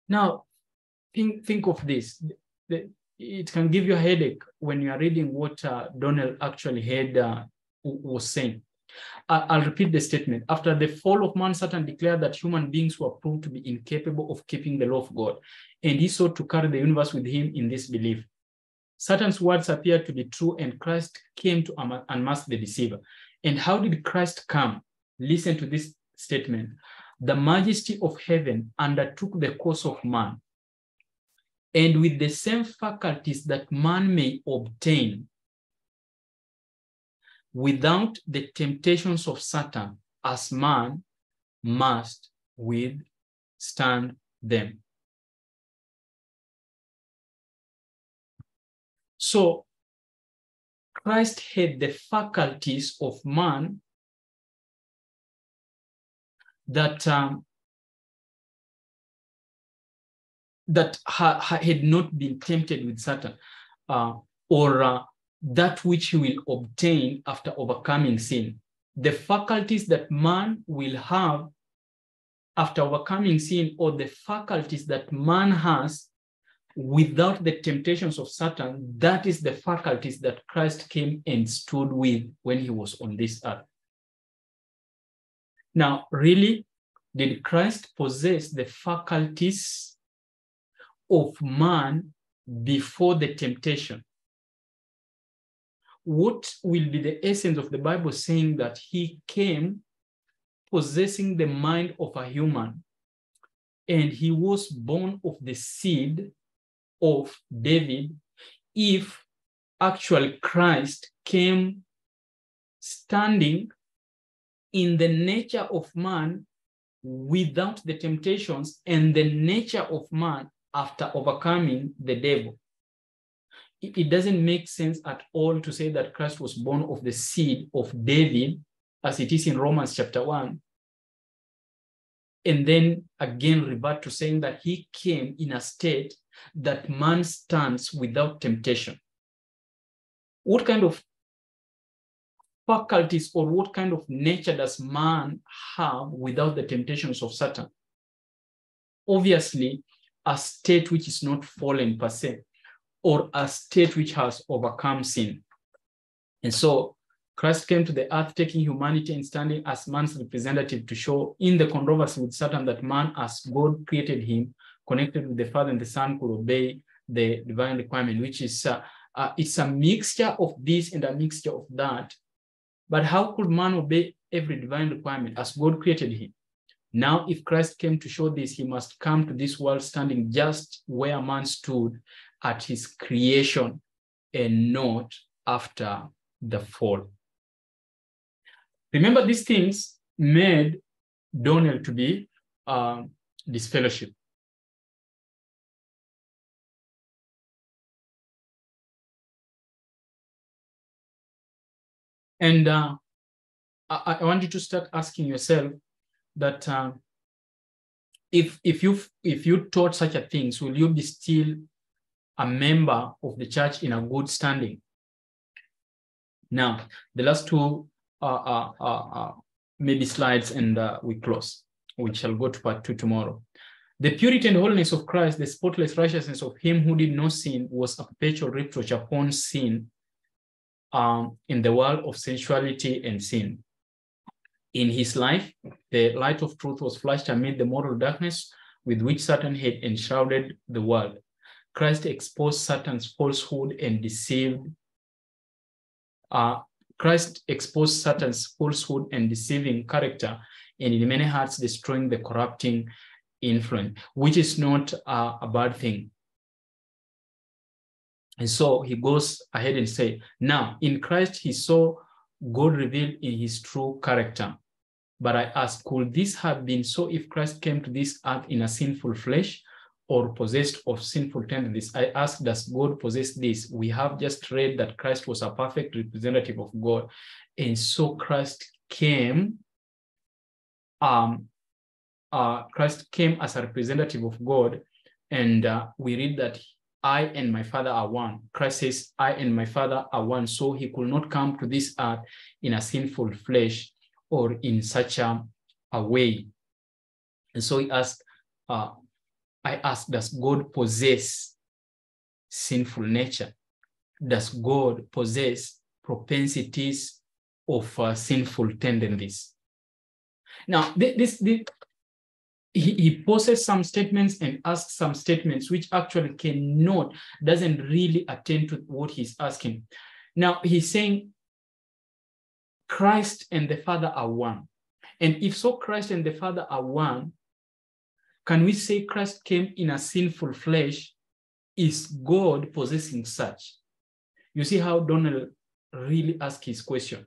Now, think, think of this. It can give you a headache when you are reading what uh, Donnell actually had uh, was saying. I'll repeat the statement. After the fall of man, Satan declared that human beings were proved to be incapable of keeping the law of God, and he sought to carry the universe with him in this belief. Satan's words appeared to be true, and Christ came to unmask the deceiver. And how did Christ come? Listen to this statement. The majesty of heaven undertook the course of man, and with the same faculties that man may obtain without the temptations of Satan, as man must withstand them. So Christ had the faculties of man that um, that ha, ha had not been tempted with Satan, uh, or uh, that which he will obtain after overcoming sin. The faculties that man will have after overcoming sin, or the faculties that man has without the temptations of Satan, that is the faculties that Christ came and stood with when he was on this earth. Now, really, did Christ possess the faculties of man before the temptation? what will be the essence of the Bible saying that he came possessing the mind of a human and he was born of the seed of David if actual Christ came standing in the nature of man without the temptations and the nature of man after overcoming the devil. It, doesn't make sense at all to say that Christ was born of the seed of David, as it is in Romans chapter 1, and then again revert to saying that he came in a state that man stands without temptation. What kind of faculties or what kind of nature does man have without the temptations of Satan? Obviously, a state which is not fallen per se, or a state which has overcome sin. And so Christ came to the earth, taking humanity and standing as man's representative to show in the controversy with Satan that man, as God created him, connected with the Father and the Son, could obey the divine requirement, which is uh, uh, it's a mixture of this and a mixture of that. But how could man obey every divine requirement as God created him? Now, if Christ came to show this, he must come to this world standing just where man stood at his creation and not after the fall. Remember, these things made Donnell to be uh, disfellowship. And uh, I, I, want you to start asking yourself that uh, if if you if you taught such a things, will you be still a member of the church in a good standing? Now, the last two uh, uh, uh, uh maybe slides and uh, we close. We shall go to part two tomorrow. The purity and holiness of Christ, the spotless righteousness of him who did no sin, was a perpetual reproach upon sin um, in the world of sensuality and sin. In his life, the light of truth was flashed amid the moral darkness with which Satan had enshrouded the world. Christ exposed Satan's falsehood and deceived. Uh, Christ exposed Satan's falsehood and deceiving character, and in many hearts destroying the corrupting influence, which is not uh, a bad thing. And so he goes ahead and say, now in Christ he saw God revealed in his true character. But I ask, could this have been so if Christ came to this earth in a sinful flesh or possessed of sinful tendencies? I ask, does God possess this? We have just read that Christ was a perfect representative of God. And so Christ came, um, uh, Christ came as a representative of God. And uh, we read that I and my Father are one. Christ says, I and my Father are one. So he could not come to this earth in a sinful flesh or in such a, a way. And so he asked, uh, I asked, does God possess sinful nature? Does God possess propensities of uh, sinful tendencies? Now, this, this, he, he poses some statements and asks some statements which actually cannot, doesn't really attend to what he's asking. Now he's saying Christ and the Father are one. And if so, Christ and the Father are one, can we say Christ came in a sinful flesh? Is God possessing such? You see how Donnell really asked his question,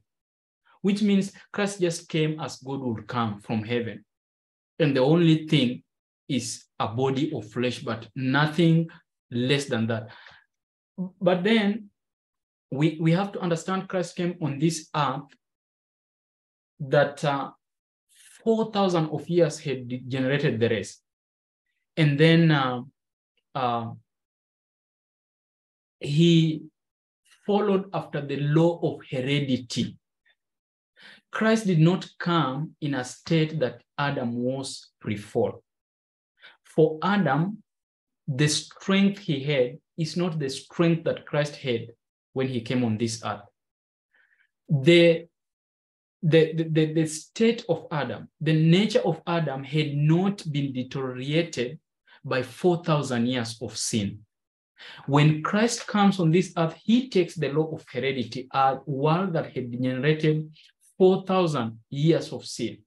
which means Christ just came as God would come from heaven. And the only thing is a body of flesh, but nothing less than that. But then we, we have to understand Christ came on this earth that uh, 4,000 of years had generated the race. And then uh, uh, he followed after the law of heredity. Christ did not come in a state that Adam was pre-fall. For Adam, the strength he had is not the strength that Christ had when he came on this earth. The, the, the, the, state of Adam, the nature of Adam had not been deteriorated by 4,000 years of sin. When Christ comes on this earth, he takes the law of heredity, a world that had been generated 4,000 years of sin.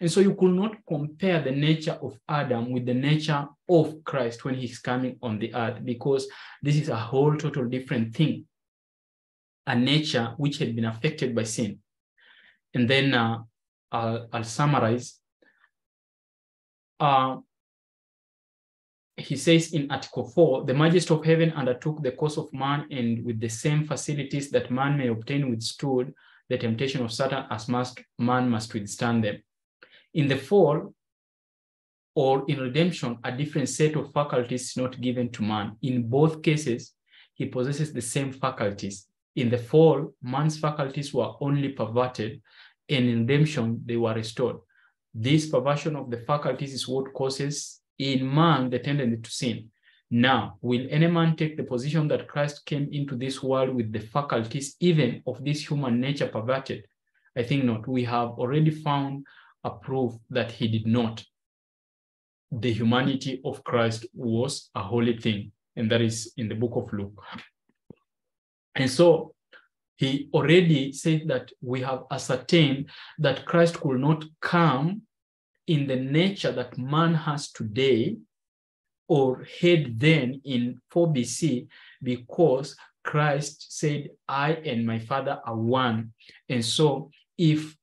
And so you could not compare the nature of Adam with the nature of Christ when he's coming on the earth, because this is a whole total different thing, a nature which had been affected by sin. And then uh, I'll, I'll, summarize. Uh, he says in Article 4 the Majesty of heaven undertook the cause of man, and with the same facilities that man may obtain withstood the temptation of Satan as must, man must withstand them. In the fall or in redemption, a different set of faculties is not given to man. In both cases, he possesses the same faculties. In the fall, man's faculties were only perverted, and in redemption, they were restored. This perversion of the faculties is what causes in man the tendency to sin. Now, will any man take the position that Christ came into this world with the faculties even of this human nature perverted? I think not. We have already found a proof that he did not. The humanity of Christ was a holy thing, and that is in the book of Luke. And so he already said that we have ascertained that Christ could not come in the nature that man has today or had then in 4 BC because Christ said, I and my Father are one. And so if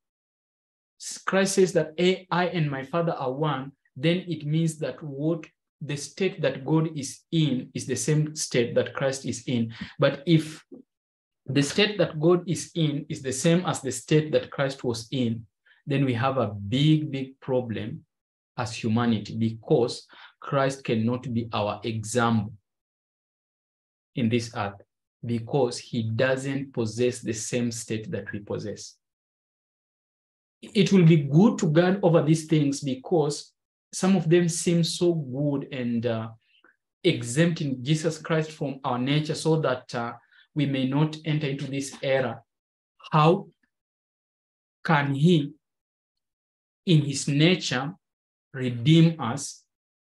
Christ says that I and my Father are one, then it means that what the state that God is in is the same state that Christ is in. But if the state that God is in is the same as the state that Christ was in, then we have a big, big problem as humanity because Christ cannot be our example in this earth because he doesn't possess the same state that we possess. It will be good to guard over these things because some of them seem so good and uh, exempting Jesus Christ from our nature so that uh, we may not enter into this error. How can he in his nature redeem us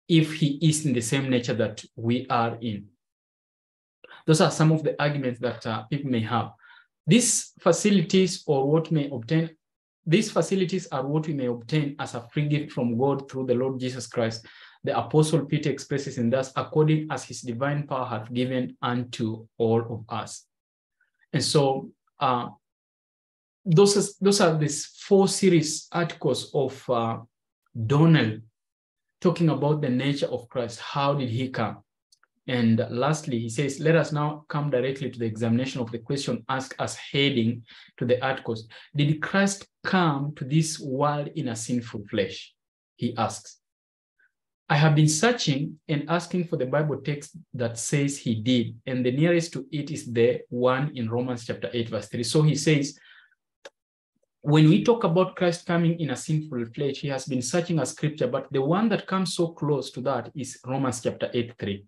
if he is in the same nature that we are in. Those are some of the arguments that uh, people may have. These facilities or what may obtain, these facilities are what we may obtain as a free gift from God through the Lord Jesus Christ. The Apostle Peter expresses in thus, according as his divine power hath given unto all of us. And so uh, those, are, those are these four series articles of uh, Donnell talking about the nature of Christ. How did he come? And lastly, he says, let us now come directly to the examination of the question asked as heading to the articles. Did Christ come to this world in a sinful flesh? He asks. I have been searching and asking for the Bible text that says he did, and the nearest to it is the one in Romans chapter 8, verse 3. So he says, when we talk about Christ coming in a sinful flesh, he has been searching a scripture, but the one that comes so close to that is Romans chapter 8, 3.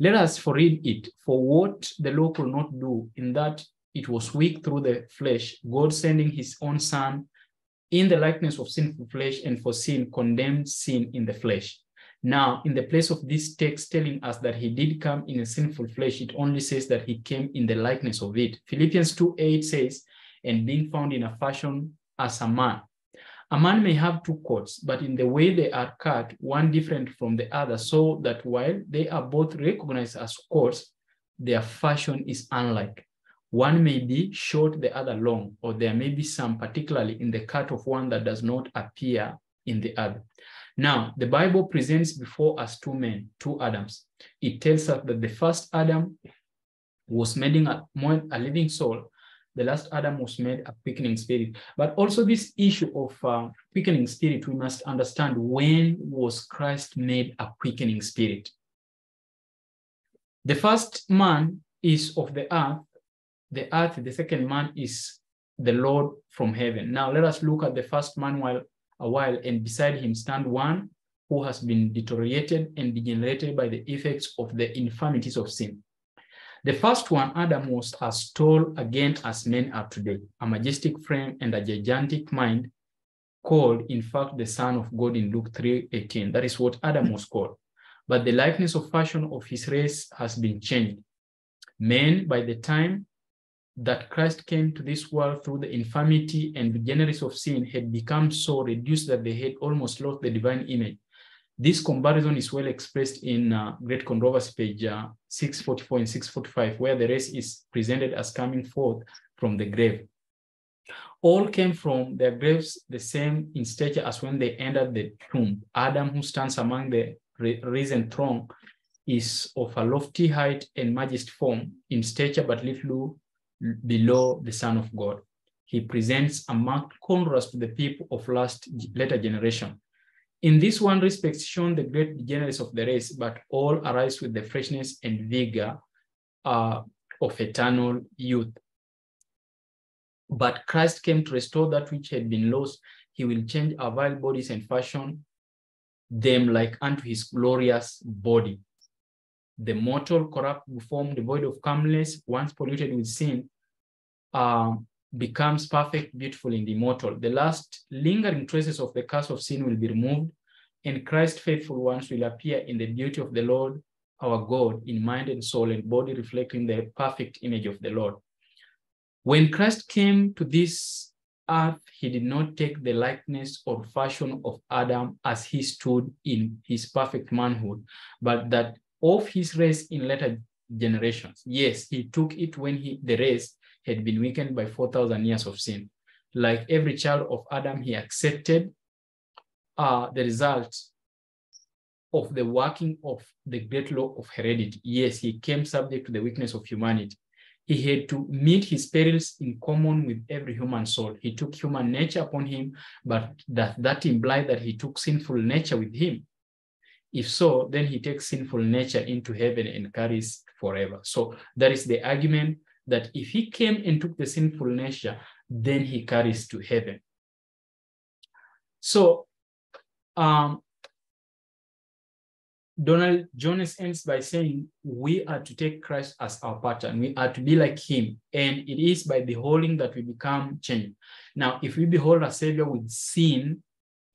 Let us read it for what the law could not do, in that it was weak through the flesh, God sending his own son in the likeness of sinful flesh, and for sin condemned sin in the flesh. Now, in the place of this text telling us that he did come in a sinful flesh, it only says that he came in the likeness of it. Philippians 2 8 says, and being found in a fashion as a man. A man may have two coats, but in the way they are cut, one different from the other, so that while they are both recognized as coats, their fashion is unlike. One may be short, the other long, or there may be some, particularly in the cut of one that does not appear in the other. Now, the Bible presents before us two men, two Adams. It tells us that the first Adam was made a, a living soul, the last Adam was made a quickening spirit. But also this issue of uh, quickening spirit, we must understand when was Christ made a quickening spirit? The first man is of the earth, the earth, the second man is the Lord from heaven. Now let us look at the first man while a while and beside him stand one who has been deteriorated and degenerated by the effects of the infirmities of sin. The first one, Adam was as tall again as men are today, a majestic frame and a gigantic mind, called in fact the son of God in Luke 3:18. That is what Adam was called. but the likeness of fashion of his race has been changed. Men, by the time that Christ came to this world through the infirmity and the degeneracy of sin, had become so reduced that they had almost lost the divine image. This comparison is well expressed in uh, Great Controversy, page uh, 644 and 645, where the race is presented as coming forth from the grave. All came from their graves the same in stature as when they entered the tomb. Adam, who stands among the risen throne, is of a lofty height and majesty form in stature, but little below the Son of God. He presents a marked contrast to the people of last later generation. In this one respect, shown the great degeneracy of the race, but all arise with the freshness and vigor uh, of eternal youth. But Christ came to restore that which had been lost. He will change our vile bodies and fashion them like unto his glorious body. The mortal, corrupt form, devoid of calmness, once polluted with sin, uh, becomes perfect, beautiful, and immortal. The last lingering traces of the curse of sin will be removed, and Christ's faithful ones will appear in the beauty of the Lord our God in mind and soul and body, reflecting the perfect image of the Lord. When Christ came to this earth, he did not take the likeness or fashion of Adam as he stood in his perfect manhood, but that of his race in later generations. Yes, he took it when he, the race had been weakened by 4,000 years of sin. Like every child of Adam, he accepted uh, the result of the working of the great law of heredity. Yes, he came subject to the weakness of humanity. He had to meet his perils in common with every human soul. He took human nature upon him, but that, that implied that he took sinful nature with him. If so, then he takes sinful nature into heaven and carries forever. So that is the argument that if he came and took the sinful nature, then he carries to heaven. So um, Donald Jones ends by saying, we are to take Christ as our pattern. We are to be like him. And it is by beholding that we become changed. Now, if we behold a savior with sin,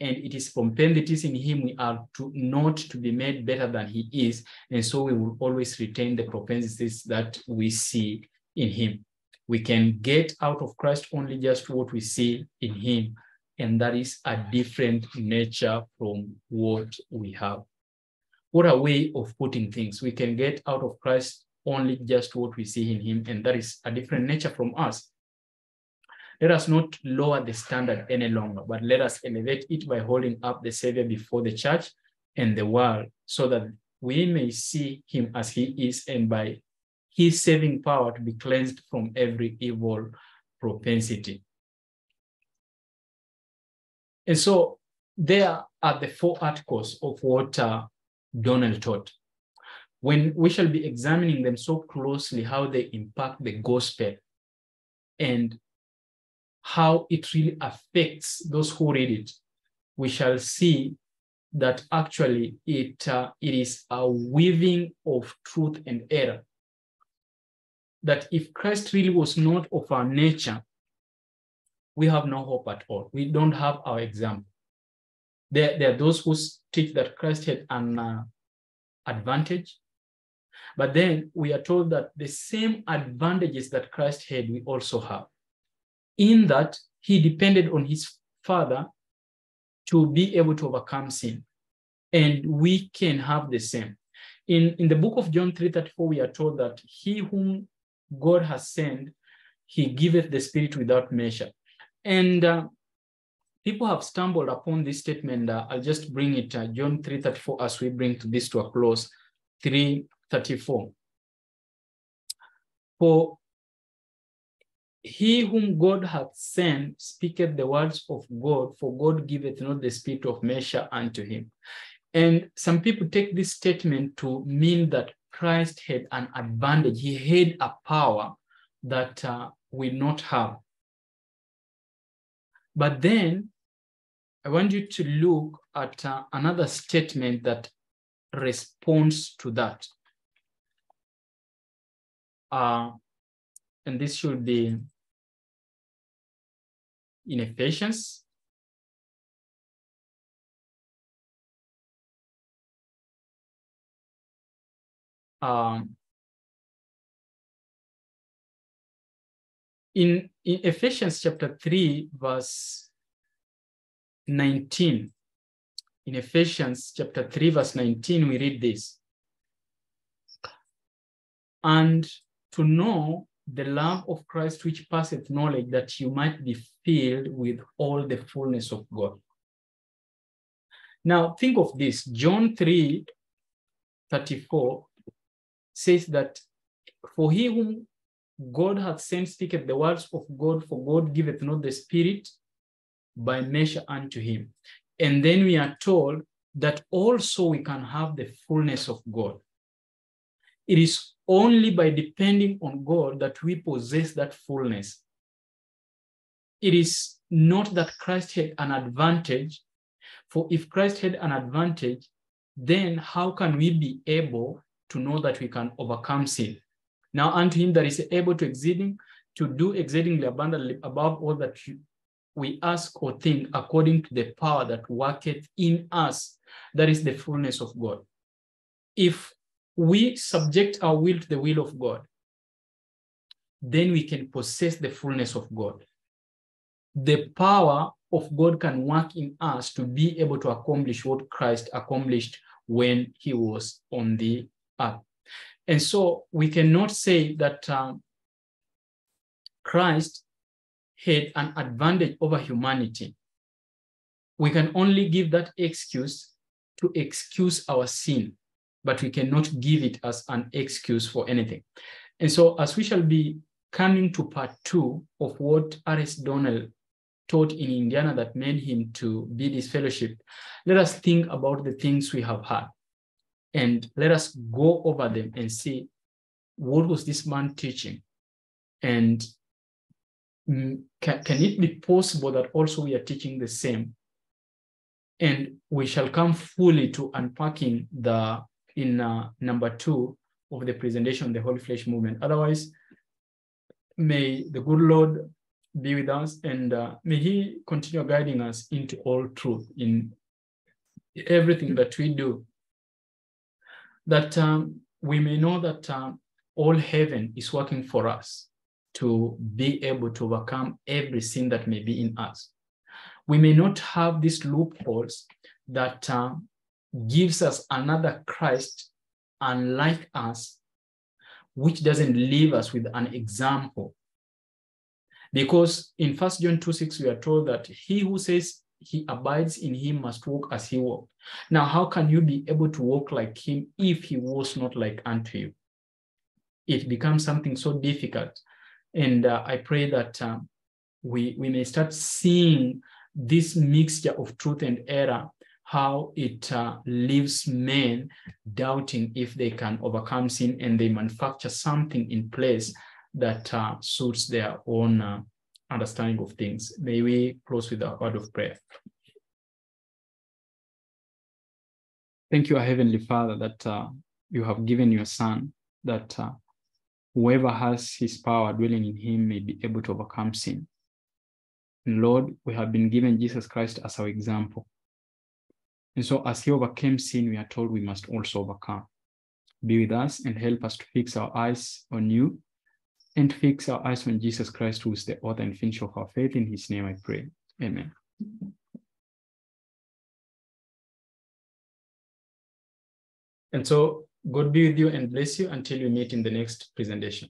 and it is from pain in him, we are to not to be made better than he is. And so we will always retain the propensities that we see in him. We can get out of Christ only just what we see in him, and that is a different nature from what we have. What a way of putting things. We can get out of Christ only just what we see in him, and that is a different nature from us. Let us not lower the standard any longer, but let us elevate it by holding up the Savior before the church and the world so that we may see him as he is and by his saving power to be cleansed from every evil propensity. And so there are the four articles of what uh, Donnell taught. When we shall be examining them so closely, how they impact the gospel and how it really affects those who read it, we shall see that actually it, uh, it is a weaving of truth and error that if Christ really was not of our nature, we have no hope at all. We don't have our example. There, there are those who teach that Christ had an uh, advantage, but then we are told that the same advantages that Christ had, we also have. In that he depended on his Father to be able to overcome sin. And we can have the same. In, in the book of John 3:34, we are told that he whom God has sent, he giveth the spirit without measure. And uh, people have stumbled upon this statement. Uh, I'll just bring it, uh, John 3.34, as we bring this to a close, 3.34. For he whom God hath sent speaketh the words of God, for God giveth not the spirit of measure unto him. And some people take this statement to mean that Christ had an advantage. He had a power that uh, we not have. But then I want you to look at uh, another statement that responds to that. Uh, and this should be in Ephesians um, in, in Ephesians chapter 3, verse 19, in Ephesians chapter 3, verse 19, we read this. And to know the love of Christ which passeth knowledge, that you might be filled with all the fullness of God. Now, think of this John 3 34 says that, For he whom God hath sent speaketh the words of God, for God giveth not the Spirit by measure unto him. And then we are told that also we can have the fullness of God. It is only by depending on God that we possess that fullness. It is not that Christ had an advantage, for if Christ had an advantage, then how can we be able to know that we can overcome sin? Now, unto him that is able to exceeding, to do exceedingly abundantly above all that we ask or think according to the power that worketh in us. That is the fullness of God. If we subject our will to the will of God, then we can possess the fullness of God. The power of God can work in us to be able to accomplish what Christ accomplished when he was on the And so we cannot say that um, Christ had an advantage over humanity. We can only give that excuse to excuse our sin, but we cannot give it as an excuse for anything. And so, as we shall be coming to part two of what R.S. Donnell taught in Indiana that made him to be this fellowship, let us think about the things we have had and let us go over them and see what was this man teaching and can, can it be possible that also we are teaching the same? And we shall come fully to unpacking the in uh, number two of the presentation, the Holy Flesh Movement. Otherwise, may the good Lord be with us and uh, may He continue guiding us into all truth in everything that we do. That um, we may know that um, all heaven is working for us to be able to overcome every sin that may be in us. We may not have these loopholes that uh, gives us another Christ unlike us, which doesn't leave us with an example. Because in First John 2 6, we are told that he who says he abides in him must walk as he walked. Now, how can you be able to walk like him if he was not like unto you? It becomes something so difficult and uh, I pray that um, we, we may start seeing this mixture of truth and error, how it uh, leaves men doubting if they can overcome sin and they manufacture something in place that uh, suits their own uh, understanding of things. May we close with a word of prayer. Thank you, our Heavenly Father, that uh, you have given your Son, that uh, whoever has his power dwelling in him may be able to overcome sin. And Lord, we have been given Jesus Christ as our example. And so, as he overcame sin, we are told we must also overcome. Be with us and help us to fix our eyes on you and fix our eyes on Jesus Christ, who is the author and finisher of our faith. In his name I pray. Amen. And so God be with you and bless you until we meet in the next presentation.